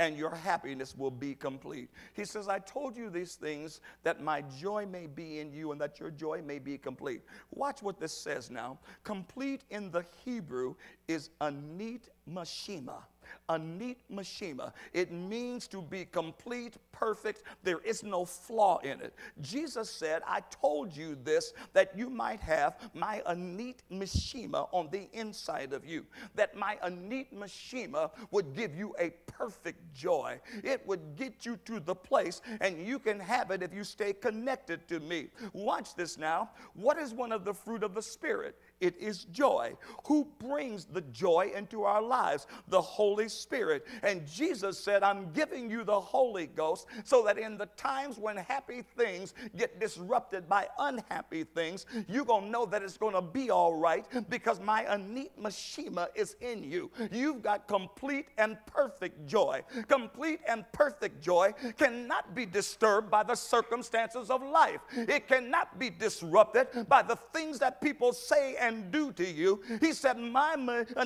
S5: and your happiness will be complete. He says, I told you these things that my joy may be in you and that your joy may be complete. Watch what this says now. Complete in the Hebrew is a neat mashima. A neat mashima. It means to be complete, perfect. There is no flaw in it. Jesus said, I told you this that you might have my anit mashima on the inside of you. That my anit mashima would give you a perfect joy. It would get you to the place, and you can have it if you stay connected to me. Watch this now. What is one of the fruit of the Spirit? It is joy. Who brings the joy into our lives? The Holy Spirit. And Jesus said, I'm giving you the Holy Ghost so that in the times when happy things get disrupted by unhappy things, you're going to know that it's going to be all right because my anit mashima is in you. You've got complete and perfect joy. Complete and perfect joy cannot be disturbed by the circumstances of life. It cannot be disrupted by the things that people say and do to you. He said, My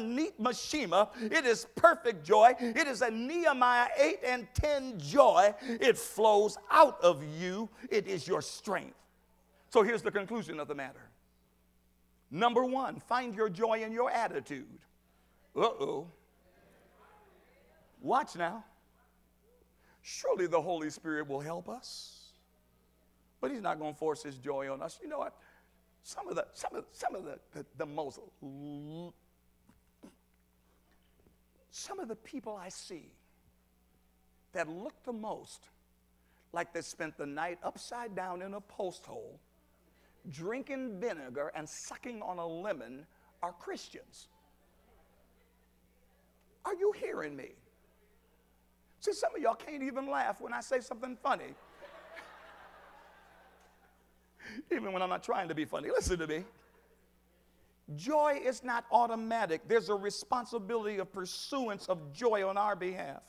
S5: neat mashima, it is perfect joy. It is a Nehemiah 8 and 10 joy. It flows out of you, it is your strength. So here's the conclusion of the matter. Number one, find your joy in your attitude. Uh oh. Watch now. Surely the Holy Spirit will help us. But He's not going to force His joy on us. You know what? Some of the, some of, some of the, the, the most, some of the people I see that look the most like they spent the night upside down in a post hole, drinking vinegar and sucking on a lemon are Christians. Are you hearing me? See, some of y'all can't even laugh when I say something funny even when I'm not trying to be funny. Listen to me. Joy is not automatic, there's a responsibility of pursuance of joy on our behalf.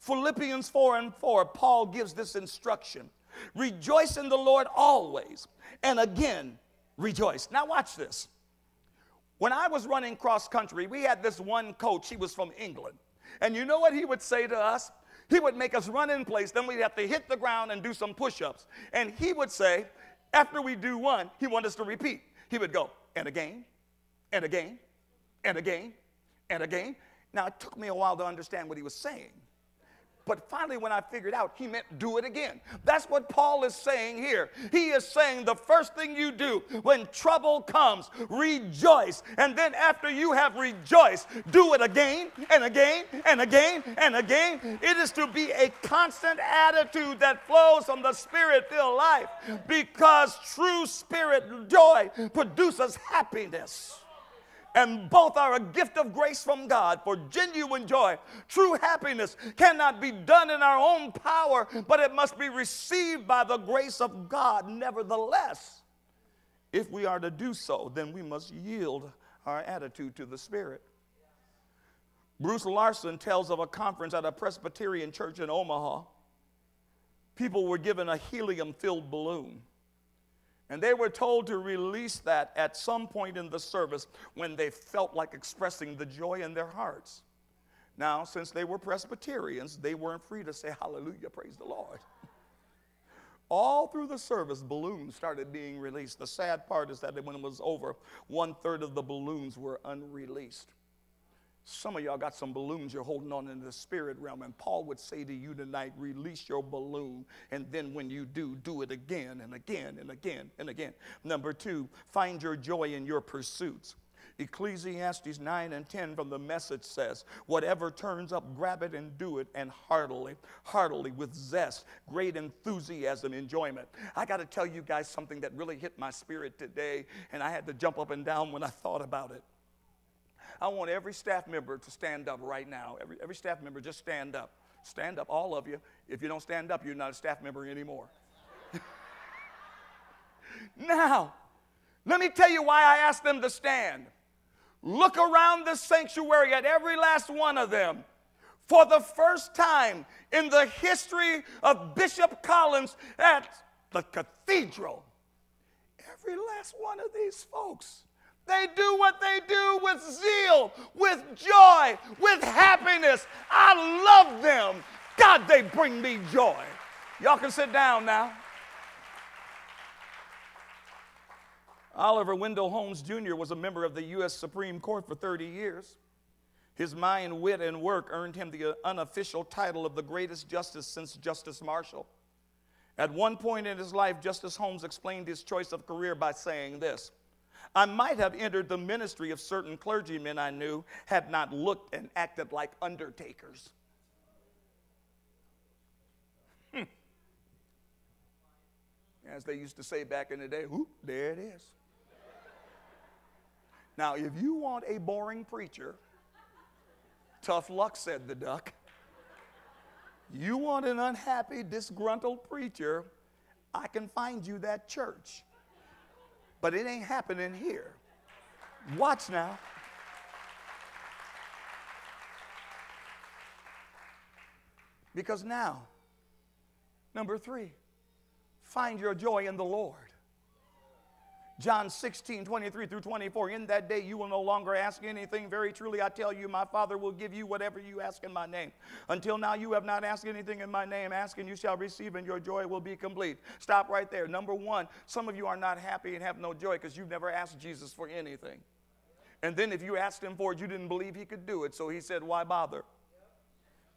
S5: Philippians 4 and 4, Paul gives this instruction Rejoice in the Lord always, and again, rejoice. Now, watch this. When I was running cross country, we had this one coach, he was from England. And you know what he would say to us? He would make us run in place, then we'd have to hit the ground and do some push ups. And he would say, after we do one, he wanted us to repeat. He would go, and again, and again, and again, and again. Now, it took me a while to understand what he was saying. But finally, when I figured out, he meant do it again. That's what Paul is saying here. He is saying the first thing you do when trouble comes, rejoice. And then after you have rejoiced, do it again and again and again and again. It is to be a constant attitude that flows from the spirit filled life because true spirit joy produces happiness. And both are a gift of grace from God for genuine joy. True happiness cannot be done in our own power, but it must be received by the grace of God. Nevertheless, if we are to do so, then we must yield our attitude to the Spirit. Bruce Larson tells of a conference at a Presbyterian church in Omaha. People were given a helium filled balloon. And they were told to release that at some point in the service when they felt like expressing the joy in their hearts. Now, since they were Presbyterians, they weren't free to say hallelujah, praise the Lord. All through the service, balloons started being released. The sad part is that when it was over, one third of the balloons were unreleased. Some of y'all got some balloons you're holding on in the spirit realm, and Paul would say to you tonight, release your balloon, and then when you do, do it again and again and again and again. Number two, find your joy in your pursuits. Ecclesiastes 9 and 10 from the message says, Whatever turns up, grab it and do it, and heartily, heartily, with zest, great enthusiasm, enjoyment. I got to tell you guys something that really hit my spirit today, and I had to jump up and down when I thought about it. I want every staff member to stand up right now. Every, every staff member, just stand up. Stand up, all of you. If you don't stand up, you're not a staff member anymore. <laughs> now, let me tell you why I asked them to stand. Look around the sanctuary at every last one of them. For the first time in the history of Bishop Collins at the cathedral, every last one of these folks they do what they do with zeal, with joy, with happiness. I love them. God, they bring me joy. Y'all can sit down now. Oliver Wendell Holmes Jr. was a member of the U.S. Supreme Court for 30 years. His mind, wit, and work earned him the uh, unofficial title of the greatest justice since Justice Marshall. At one point in his life, Justice Holmes explained his choice of career by saying this I might have entered the ministry of certain clergymen I knew had not looked and acted like undertakers. Hmm. As they used to say back in the day, whoop, there it is. Now, if you want a boring preacher, tough luck, said the duck. You want an unhappy, disgruntled preacher, I can find you that church but it ain't happening here. Watch now. Because now, number three, find your joy in the Lord. John 16, 23 through 24. In that day you will no longer ask anything. Very truly I tell you, my Father will give you whatever you ask in my name. Until now you have not asked anything in my name. Ask and you shall receive, and your joy will be complete. Stop right there. Number one, some of you are not happy and have no joy because you've never asked Jesus for anything. And then if you asked him for it, you didn't believe he could do it. So he said, Why bother?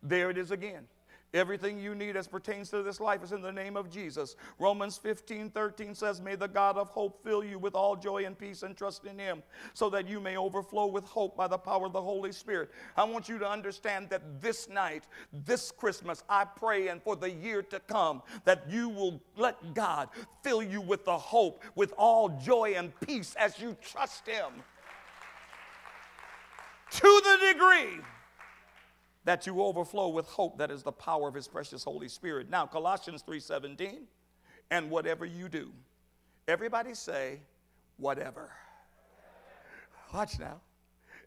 S5: There it is again. Everything you need as pertains to this life is in the name of Jesus. Romans 15 13 says, May the God of hope fill you with all joy and peace and trust in Him, so that you may overflow with hope by the power of the Holy Spirit. I want you to understand that this night, this Christmas, I pray and for the year to come, that you will let God fill you with the hope, with all joy and peace as you trust Him. To the degree that you overflow with hope that is the power of his precious holy spirit. Now colossians 3.17 and whatever you do everybody say whatever. Watch now.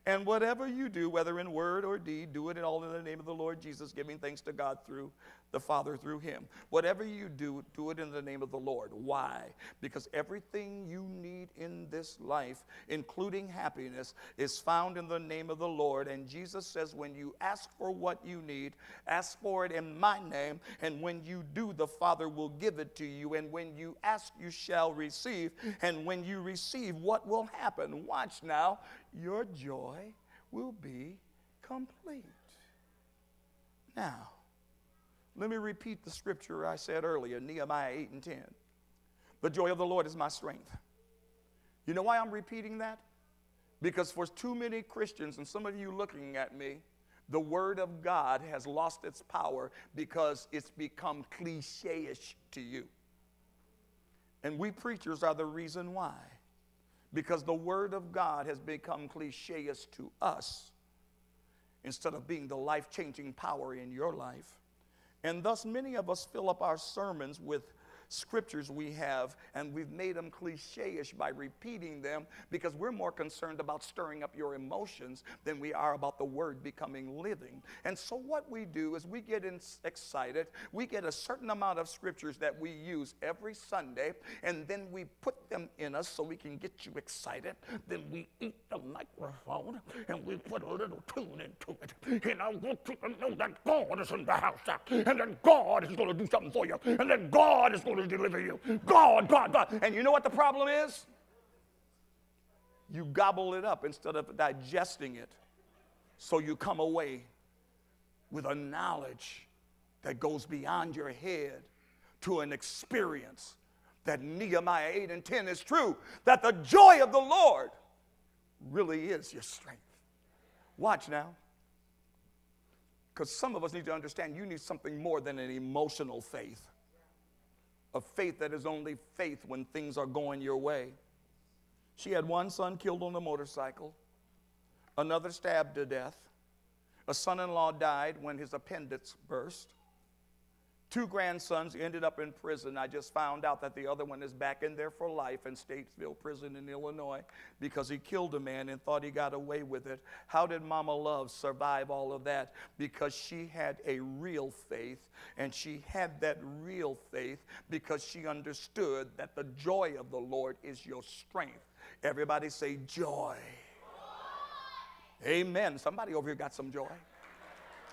S5: And whatever you do whether in word or deed do it in all in the name of the lord jesus giving thanks to god through the Father through him. Whatever you do, do it in the name of the Lord. Why? Because everything you need in this life, including happiness, is found in the name of the Lord. And Jesus says, when you ask for what you need, ask for it in my name. And when you do, the Father will give it to you. And when you ask, you shall receive. And when you receive, what will happen? Watch now, your joy will be complete. Now, let me repeat the scripture I said earlier, Nehemiah 8 and 10. The joy of the Lord is my strength. You know why I'm repeating that? Because for too many Christians, and some of you looking at me, the Word of God has lost its power because it's become cliche ish to you. And we preachers are the reason why. because the Word of God has become clicheist to us instead of being the life changing power in your life. And thus, many of us fill up our sermons with scriptures we have, and we've made them cliche ish by repeating them because we're more concerned about stirring up your emotions than we are about the word becoming living. And so, what we do is we get excited, we get a certain amount of scriptures that we use every Sunday, and then we put them in us so we can get you excited. Then we eat the microphone and we put a little tune into it. And I want you to know that God is in the house, and that God is going to do something for you, and that God is going to deliver you. God, God, God. And you know what the problem is? You gobble it up instead of digesting it. So you come away with a knowledge that goes beyond your head to an experience that Nehemiah 8 and 10 is true, that the joy of the Lord really is your strength. Watch now. Because some of us need to understand you need something more than an emotional faith, a faith that is only faith when things are going your way. She had one son killed on a motorcycle, another stabbed to death, a son in law died when his appendix burst. Two grandsons ended up in prison. I just found out that the other one is back in there for life in Statesville Prison in Illinois because he killed a man and thought he got away with it. How did Mama Love survive all of that? Because she had a real faith, and she had that real faith because she understood that the joy of the Lord is your strength. Everybody say joy. Amen. Somebody over here got some joy.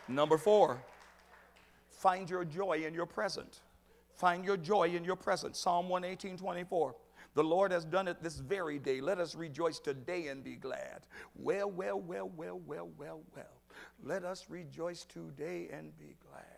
S5: Number four. Find your joy in your present. Find your joy in your present. Psalm 118, 24. The Lord has done it this very day. Let us rejoice today and be glad. Well, well, well, well, well, well, well. Let us rejoice today and be glad.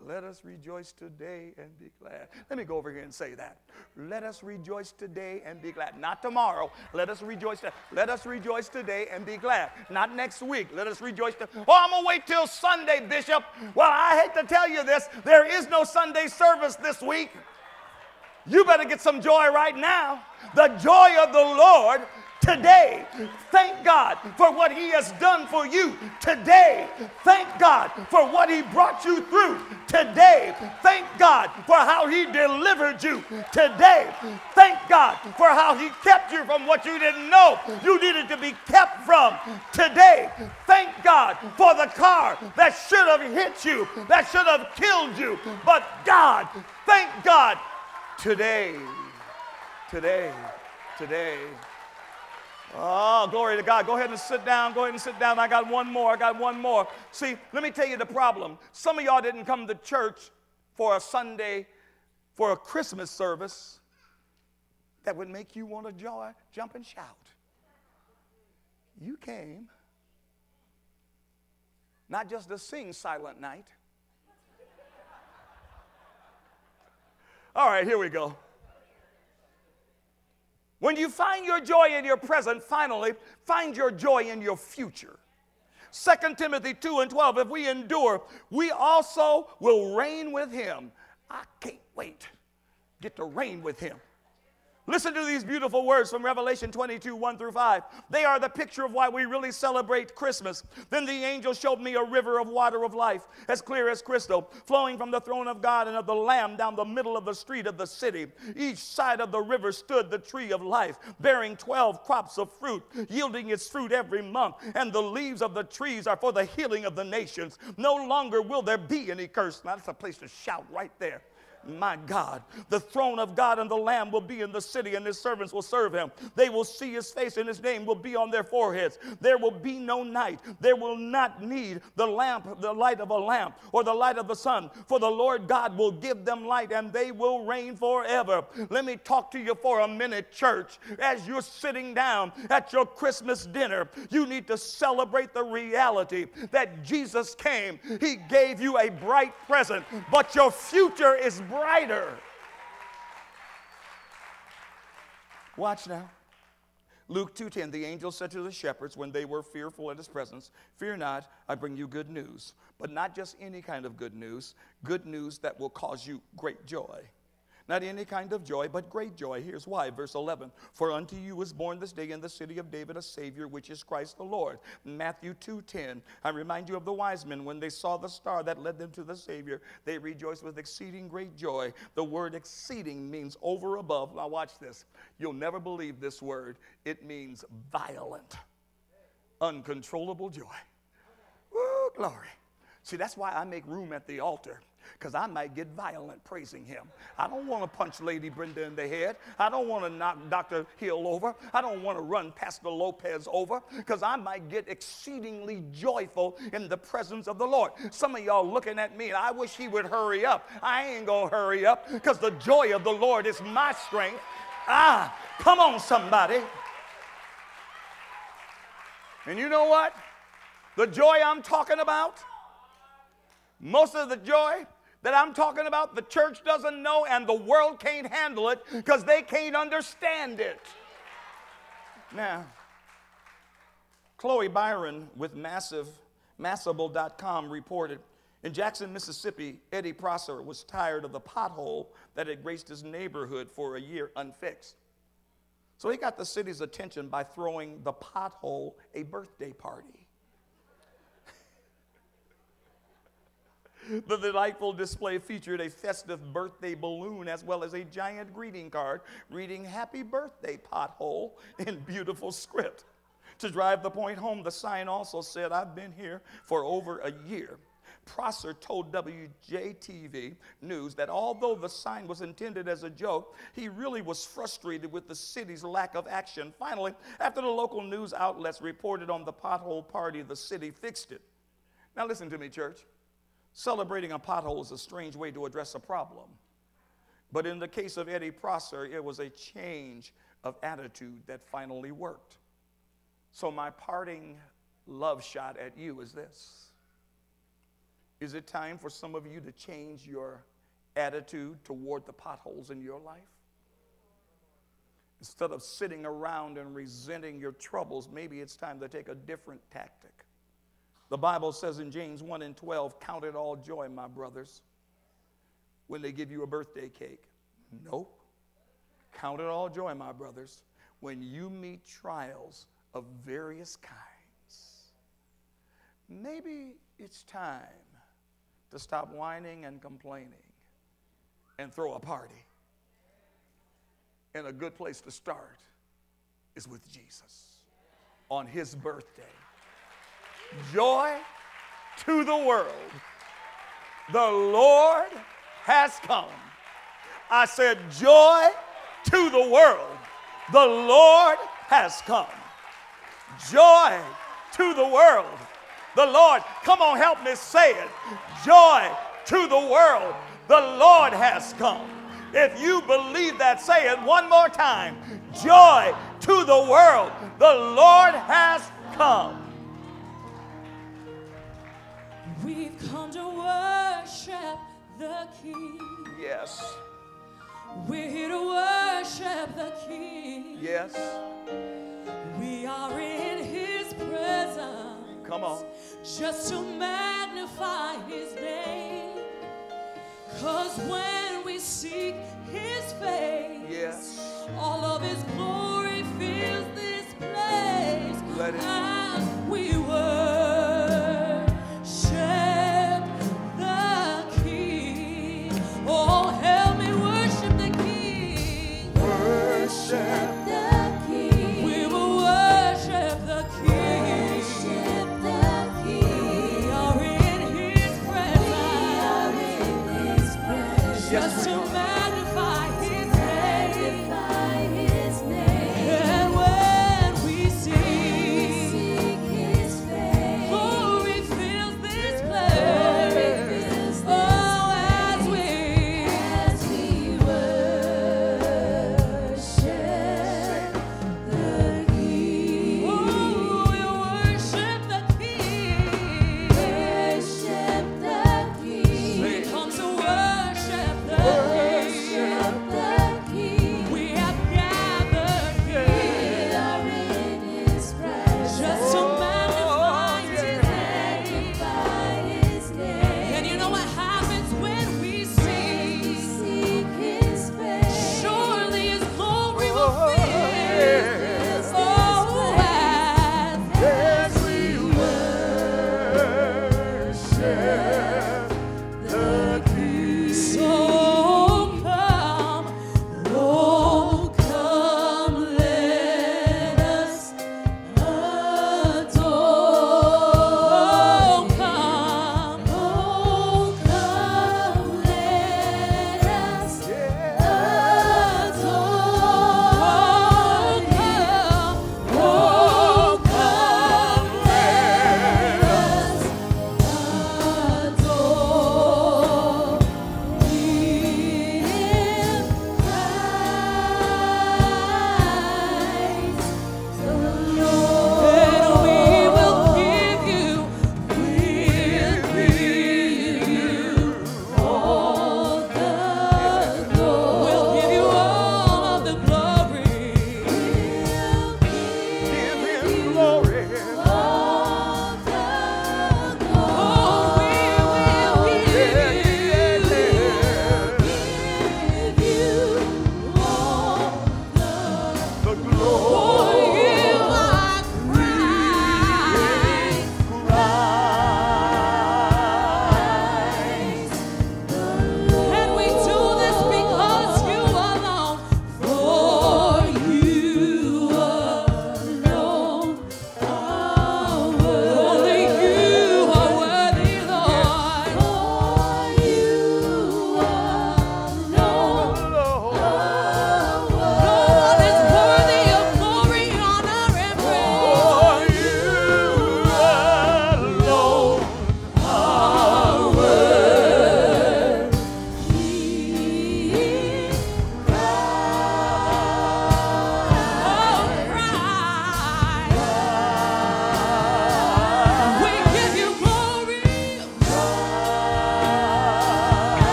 S5: Let us rejoice today and be glad. Let me go over here and say that. Let us rejoice today and be glad. Not tomorrow. Let us rejoice. To, let us rejoice today and be glad. Not next week. Let us rejoice. To, oh, I'm gonna wait till Sunday, Bishop. Well, I hate to tell you this. There is no Sunday service this week. You better get some joy right now. The joy of the Lord today. Thank God for what He has done for you today. Thank God for what He brought you through today. Thank God for how He delivered you today. Thank God for how He kept you from what you didn't know you needed to be kept from today. Thank God for the car that should have hit you, that should have killed you. But God, thank God today, today, today. Oh, glory to God. Go ahead and sit down. Go ahead and sit down. I got one more. I got one more. See, let me tell you the problem. Some of y'all didn't come to church for a Sunday, for a Christmas service that would make you want to joy, jump and shout. You came not just to sing Silent Night. All right, here we go. When you find your joy in your present, finally, find your joy in your future. 2 Timothy 2 and 12, if we endure, we also will reign with him. I can't wait. Get to reign with him. Listen to these beautiful words from Revelation 22, 1 through 5. They are the picture of why we really celebrate Christmas. Then the angel showed me a river of water of life, as clear as crystal, flowing from the throne of God and of the Lamb down the middle of the street of the city. Each side of the river stood the tree of life, bearing 12 crops of fruit, yielding its fruit every month. And the leaves of the trees are for the healing of the nations. No longer will there be any curse. Now, that's a place to shout right there my God. The throne of God and the Lamb will be in the city, and his servants will serve him. They will see his face, and his name will be on their foreheads. There will be no night. There will not need the lamp, the light of a lamp, or the light of the sun, for the Lord God will give them light, and they will reign forever. Let me talk to you for a minute, church. As you're sitting down at your Christmas dinner, you need to celebrate the reality that Jesus came. He gave you a bright present, but your future is brighter. Watch now. Luke 2:10 The angel said to the shepherds when they were fearful at his presence, "Fear not, I bring you good news, but not just any kind of good news, good news that will cause you great joy." Not any kind of joy, but great joy. Here's why. Verse 11 For unto you was born this day in the city of David a Savior, which is Christ the Lord. Matthew 2:10. I remind you of the wise men when they saw the star that led them to the Savior, they rejoiced with exceeding great joy. The word exceeding means over above. Now, watch this. You'll never believe this word. It means violent, uncontrollable joy. Woo, glory. See, that's why I make room at the altar because I might get violent praising him. I don't want to punch Lady Brenda in the head. I don't want to knock Dr. Hill over. I don't want to run Pastor Lopez over because I might get exceedingly joyful in the presence of the Lord. Some of y'all looking at me and I wish he would hurry up. I ain't going to hurry up because the joy of the Lord is my strength. Ah, come on, somebody. And you know what? The joy I'm talking about, most of the joy that I'm talking about, the church doesn't know and the world can't handle it because they can't understand it. Now, Chloe Byron with Massive, Mashable.com reported in Jackson, Mississippi, Eddie Prosser was tired of the pothole that had graced his neighborhood for a year unfixed. So he got the city's attention by throwing the pothole a birthday party. The delightful display featured a festive birthday balloon as well as a giant greeting card reading Happy Birthday Pothole in beautiful script. To drive the point home, the sign also said, I've been here for over a year. Prosser told WJTV News that although the sign was intended as a joke, he really was frustrated with the city's lack of action. Finally, after the local news outlets reported on the pothole party, the city fixed it. Now, listen to me, church. Celebrating a pothole is a strange way to address a problem. But in the case of Eddie Prosser, it was a change of attitude that finally worked. So, my parting love shot at you is this Is it time for some of you to change your attitude toward the potholes in your life? Instead of sitting around and resenting your troubles, maybe it's time to take a different tactic. The Bible says in James 1 and 12, Count it all joy, my brothers, when they give you a birthday cake. Nope. Count it all joy, my brothers, when you meet trials of various kinds. Maybe it's time to stop whining and complaining and throw a party. And a good place to start is with Jesus on his birthday. Joy to the world. The Lord has come. I said, Joy to the world. The Lord has come. Joy to the world. The Lord, come on, help me say it. Joy to the world. The Lord has come. If you believe that, say it one more time. Joy to the world. The Lord has come.
S4: We've come to worship the King.
S5: Yes.
S4: We're here to worship the King.
S5: Yes.
S4: We are in His presence
S5: Come on.
S4: just to magnify His name. Cause when we seek His face,
S5: Yes.
S4: all of His glory fills this place.
S5: Let it-
S4: As we worship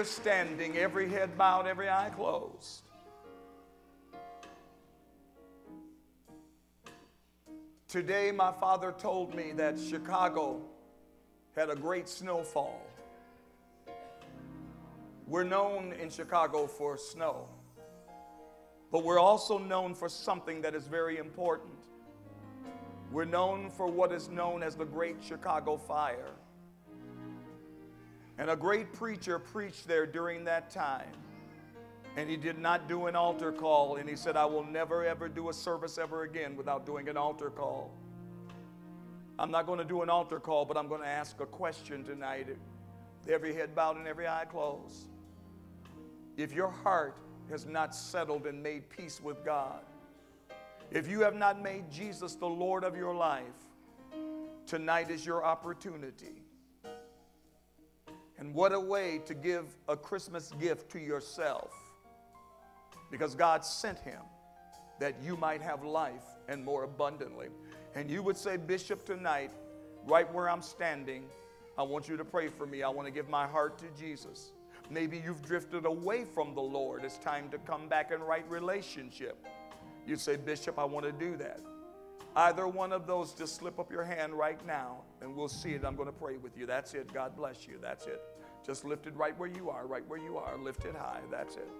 S5: Right standing, every head bowed, every eye closed. Today, my father told me that Chicago had a great snowfall. We're known in Chicago for snow, but we're also known for something that is very important. We're known for what is known as the Great Chicago Fire. And a great preacher preached there during that time. And he did not do an altar call. And he said, I will never, ever do a service ever again without doing an altar call. I'm not going to do an altar call, but I'm going to ask a question tonight. Every head bowed and every eye closed. If your heart has not settled and made peace with God, if you have not made Jesus the Lord of your life, tonight is your opportunity. And what a way to give a Christmas gift to yourself because God sent him that you might have life and more abundantly. And you would say, Bishop, tonight, right where I'm standing, I want you to pray for me. I want to give my heart to Jesus. Maybe you've drifted away from the Lord. It's time to come back and right relationship. You say, Bishop, I want to do that. Either one of those, just slip up your hand right now and we'll see it. I'm going to pray with you. That's it. God bless you. That's it. Just lift it right where you are, right where you are. Lift it high. That's it.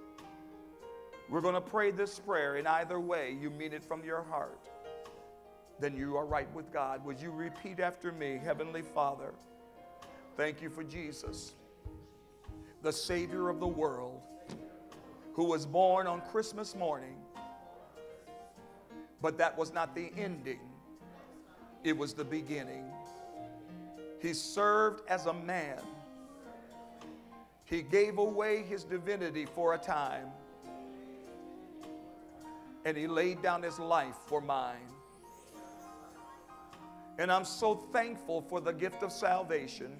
S5: We're going to pray this prayer. In either way, you mean it from your heart. Then you are right with God. Would you repeat after me, Heavenly Father? Thank you for Jesus, the Savior of the world, who was born on Christmas morning but that was not the ending, it was the beginning. He served as a man, he gave away his divinity for a time, and he laid down his life for mine. And I'm so thankful for the gift of salvation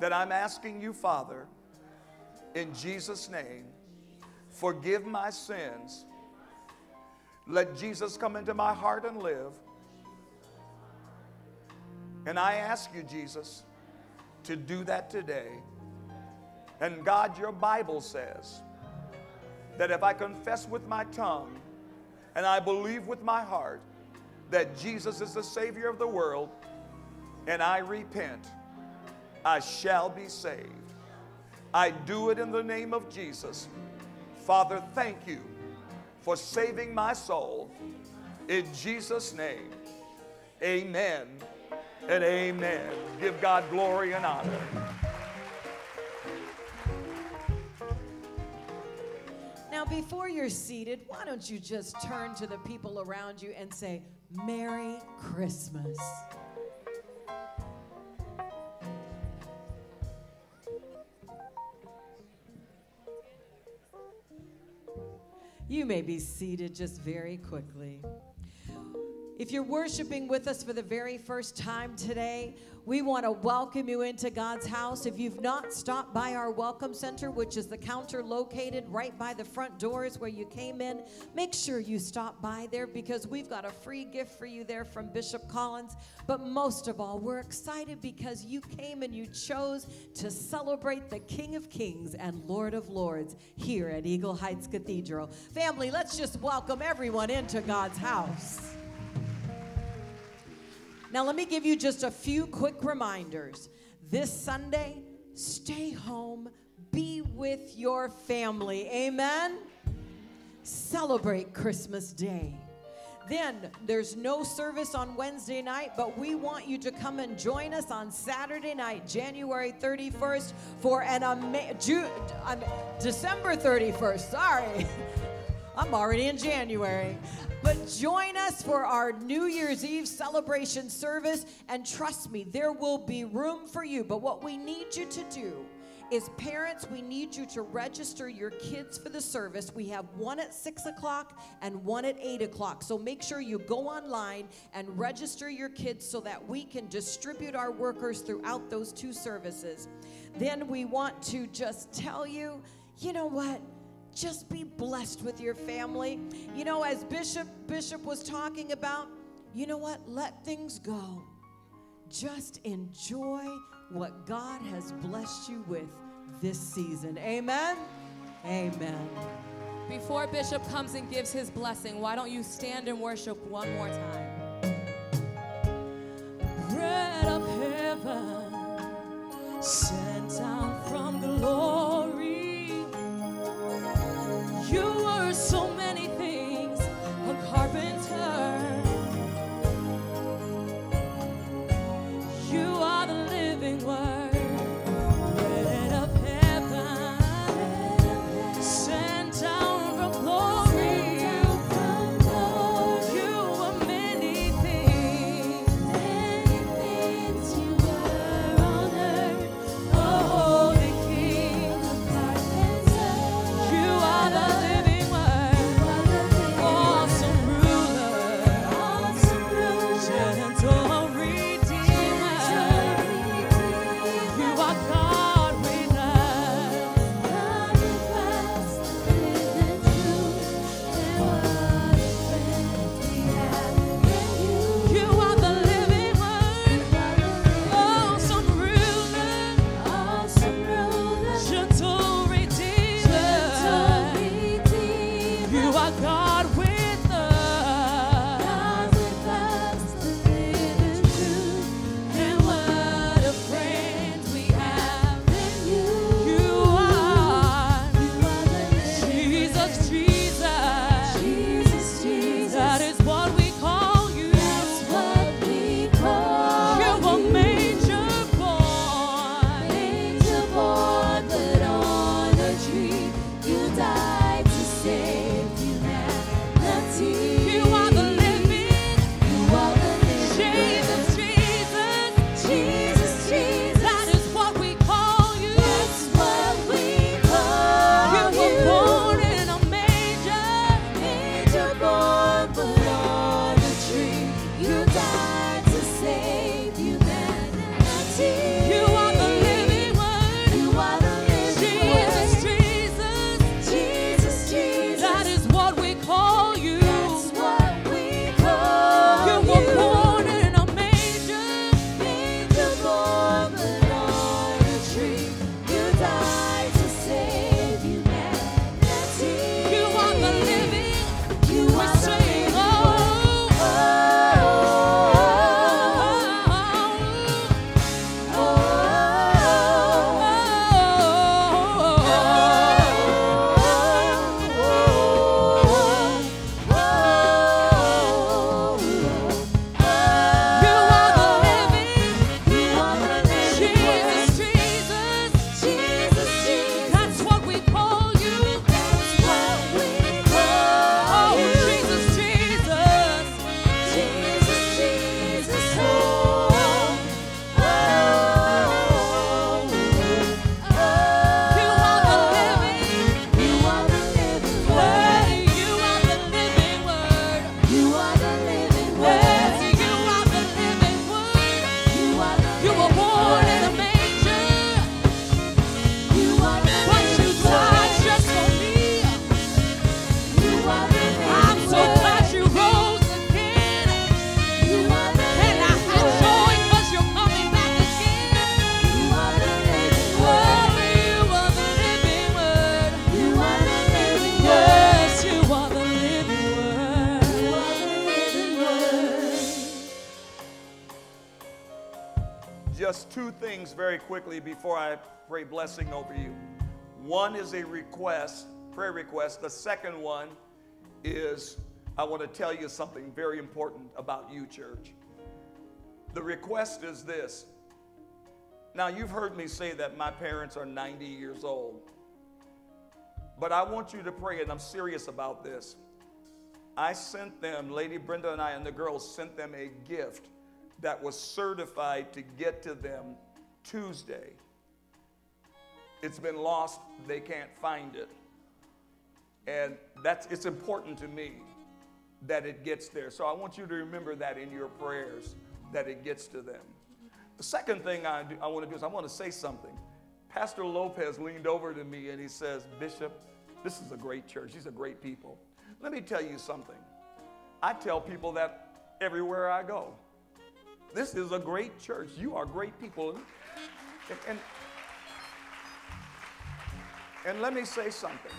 S5: that I'm asking you, Father, in Jesus' name, forgive my sins let Jesus come into my heart and live. And I ask you, Jesus, to do that today. And God, your Bible says that if I confess with my tongue and I believe with my heart that Jesus is the Savior of the world and I repent, I shall be saved. I do it in the name of Jesus. Father, thank you for saving my soul. In Jesus' name, amen and amen. Give God glory and honor.
S3: Now, before you're seated, why don't you just turn to the people around you and say, Merry Christmas? You may be seated just very quickly. If you're worshiping with us for the very first time today, we want to welcome you into God's house. If you've not stopped by our welcome center, which is the counter located right by the front doors where you came in, make sure you stop by there because we've got a free gift for you there from Bishop Collins. But most of all, we're excited because you came and you chose to celebrate the King of Kings and Lord of Lords here at Eagle Heights Cathedral. Family, let's just welcome everyone into God's house. Now, let me give you just a few quick reminders. This Sunday, stay home, be with your family. Amen? Celebrate Christmas Day. Then there's no service on Wednesday night, but we want you to come and join us on Saturday night, January 31st, for an amazing Ju- um, December 31st. Sorry, <laughs> I'm already in January. But join us for our New Year's Eve celebration service, and trust me, there will be room for you. But what we need you to do is parents, we need you to register your kids for the service. We have one at six o'clock and one at eight o'clock. So make sure you go online and register your kids so that we can distribute our workers throughout those two services. Then we want to just tell you, you know what? Just be blessed with your family. You know, as Bishop Bishop was talking about, you know what? Let things go. just enjoy what God has blessed you with this season. Amen. Amen.
S1: Before Bishop comes and gives his blessing, why don't you stand and worship one more time?
S4: bread of heaven sent down from glory. You were so many things
S5: very quickly before I pray blessing over you. One is a request, prayer request. The second one is I want to tell you something very important about you, church. The request is this. Now, you've heard me say that my parents are 90 years old. But I want you to pray, and I'm serious about this. I sent them, Lady Brenda and I and the girls sent them a gift that was certified to get to them Tuesday. It's been lost, they can't find it. And that's it's important to me that it gets there. So I want you to remember that in your prayers that it gets to them. The second thing I, do, I want to do is I want to say something. Pastor Lopez leaned over to me and he says, Bishop, this is a great church. These are great people. Let me tell you something. I tell people that everywhere I go. This is a great church. You are great people. And, and, and let me say something.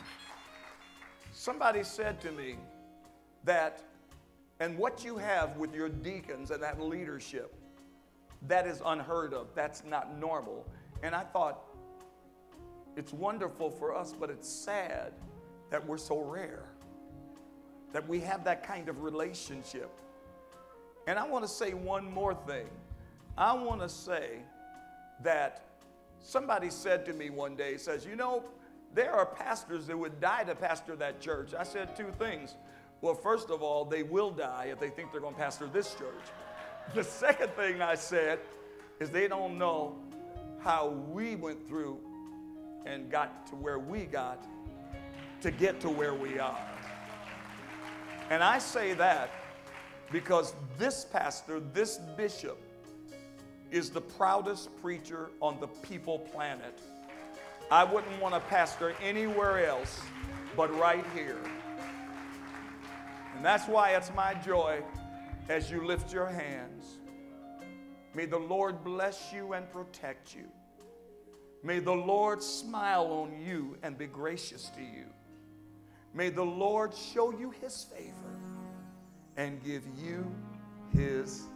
S5: Somebody said to me that, and what you have with your deacons and that leadership, that is unheard of. That's not normal. And I thought, it's wonderful for us, but it's sad that we're so rare, that we have that kind of relationship. And I want to say one more thing. I want to say that somebody said to me one day, says, You know, there are pastors that would die to pastor that church. I said two things. Well, first of all, they will die if they think they're going to pastor this church. The second thing I said is they don't know how we went through and got to where we got to get to where we are. And I say that because this pastor, this bishop, is the proudest preacher on the people planet. I wouldn't want to pastor anywhere else but right here. And that's why it's my joy as you lift your hands. May the Lord bless you and protect you. May the Lord smile on you and be gracious to you. May the Lord show you his favor and give you his.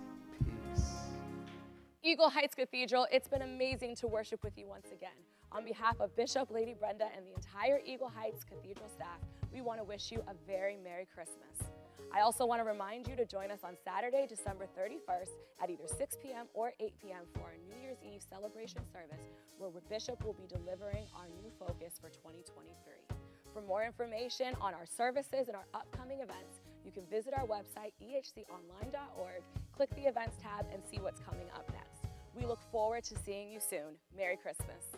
S1: Eagle Heights Cathedral, it's been amazing to worship with you once again. On behalf of Bishop Lady Brenda and the entire Eagle Heights Cathedral staff, we want to wish you a very Merry Christmas. I also want to remind you to join us on Saturday, December 31st at either 6 p.m. or 8 p.m. for our New Year's Eve celebration service where Bishop will be delivering our new focus for 2023. For more information on our services and our upcoming events, you can visit our website, ehconline.org, click the events tab, and see what's coming up next. We look forward to seeing you soon. Merry Christmas.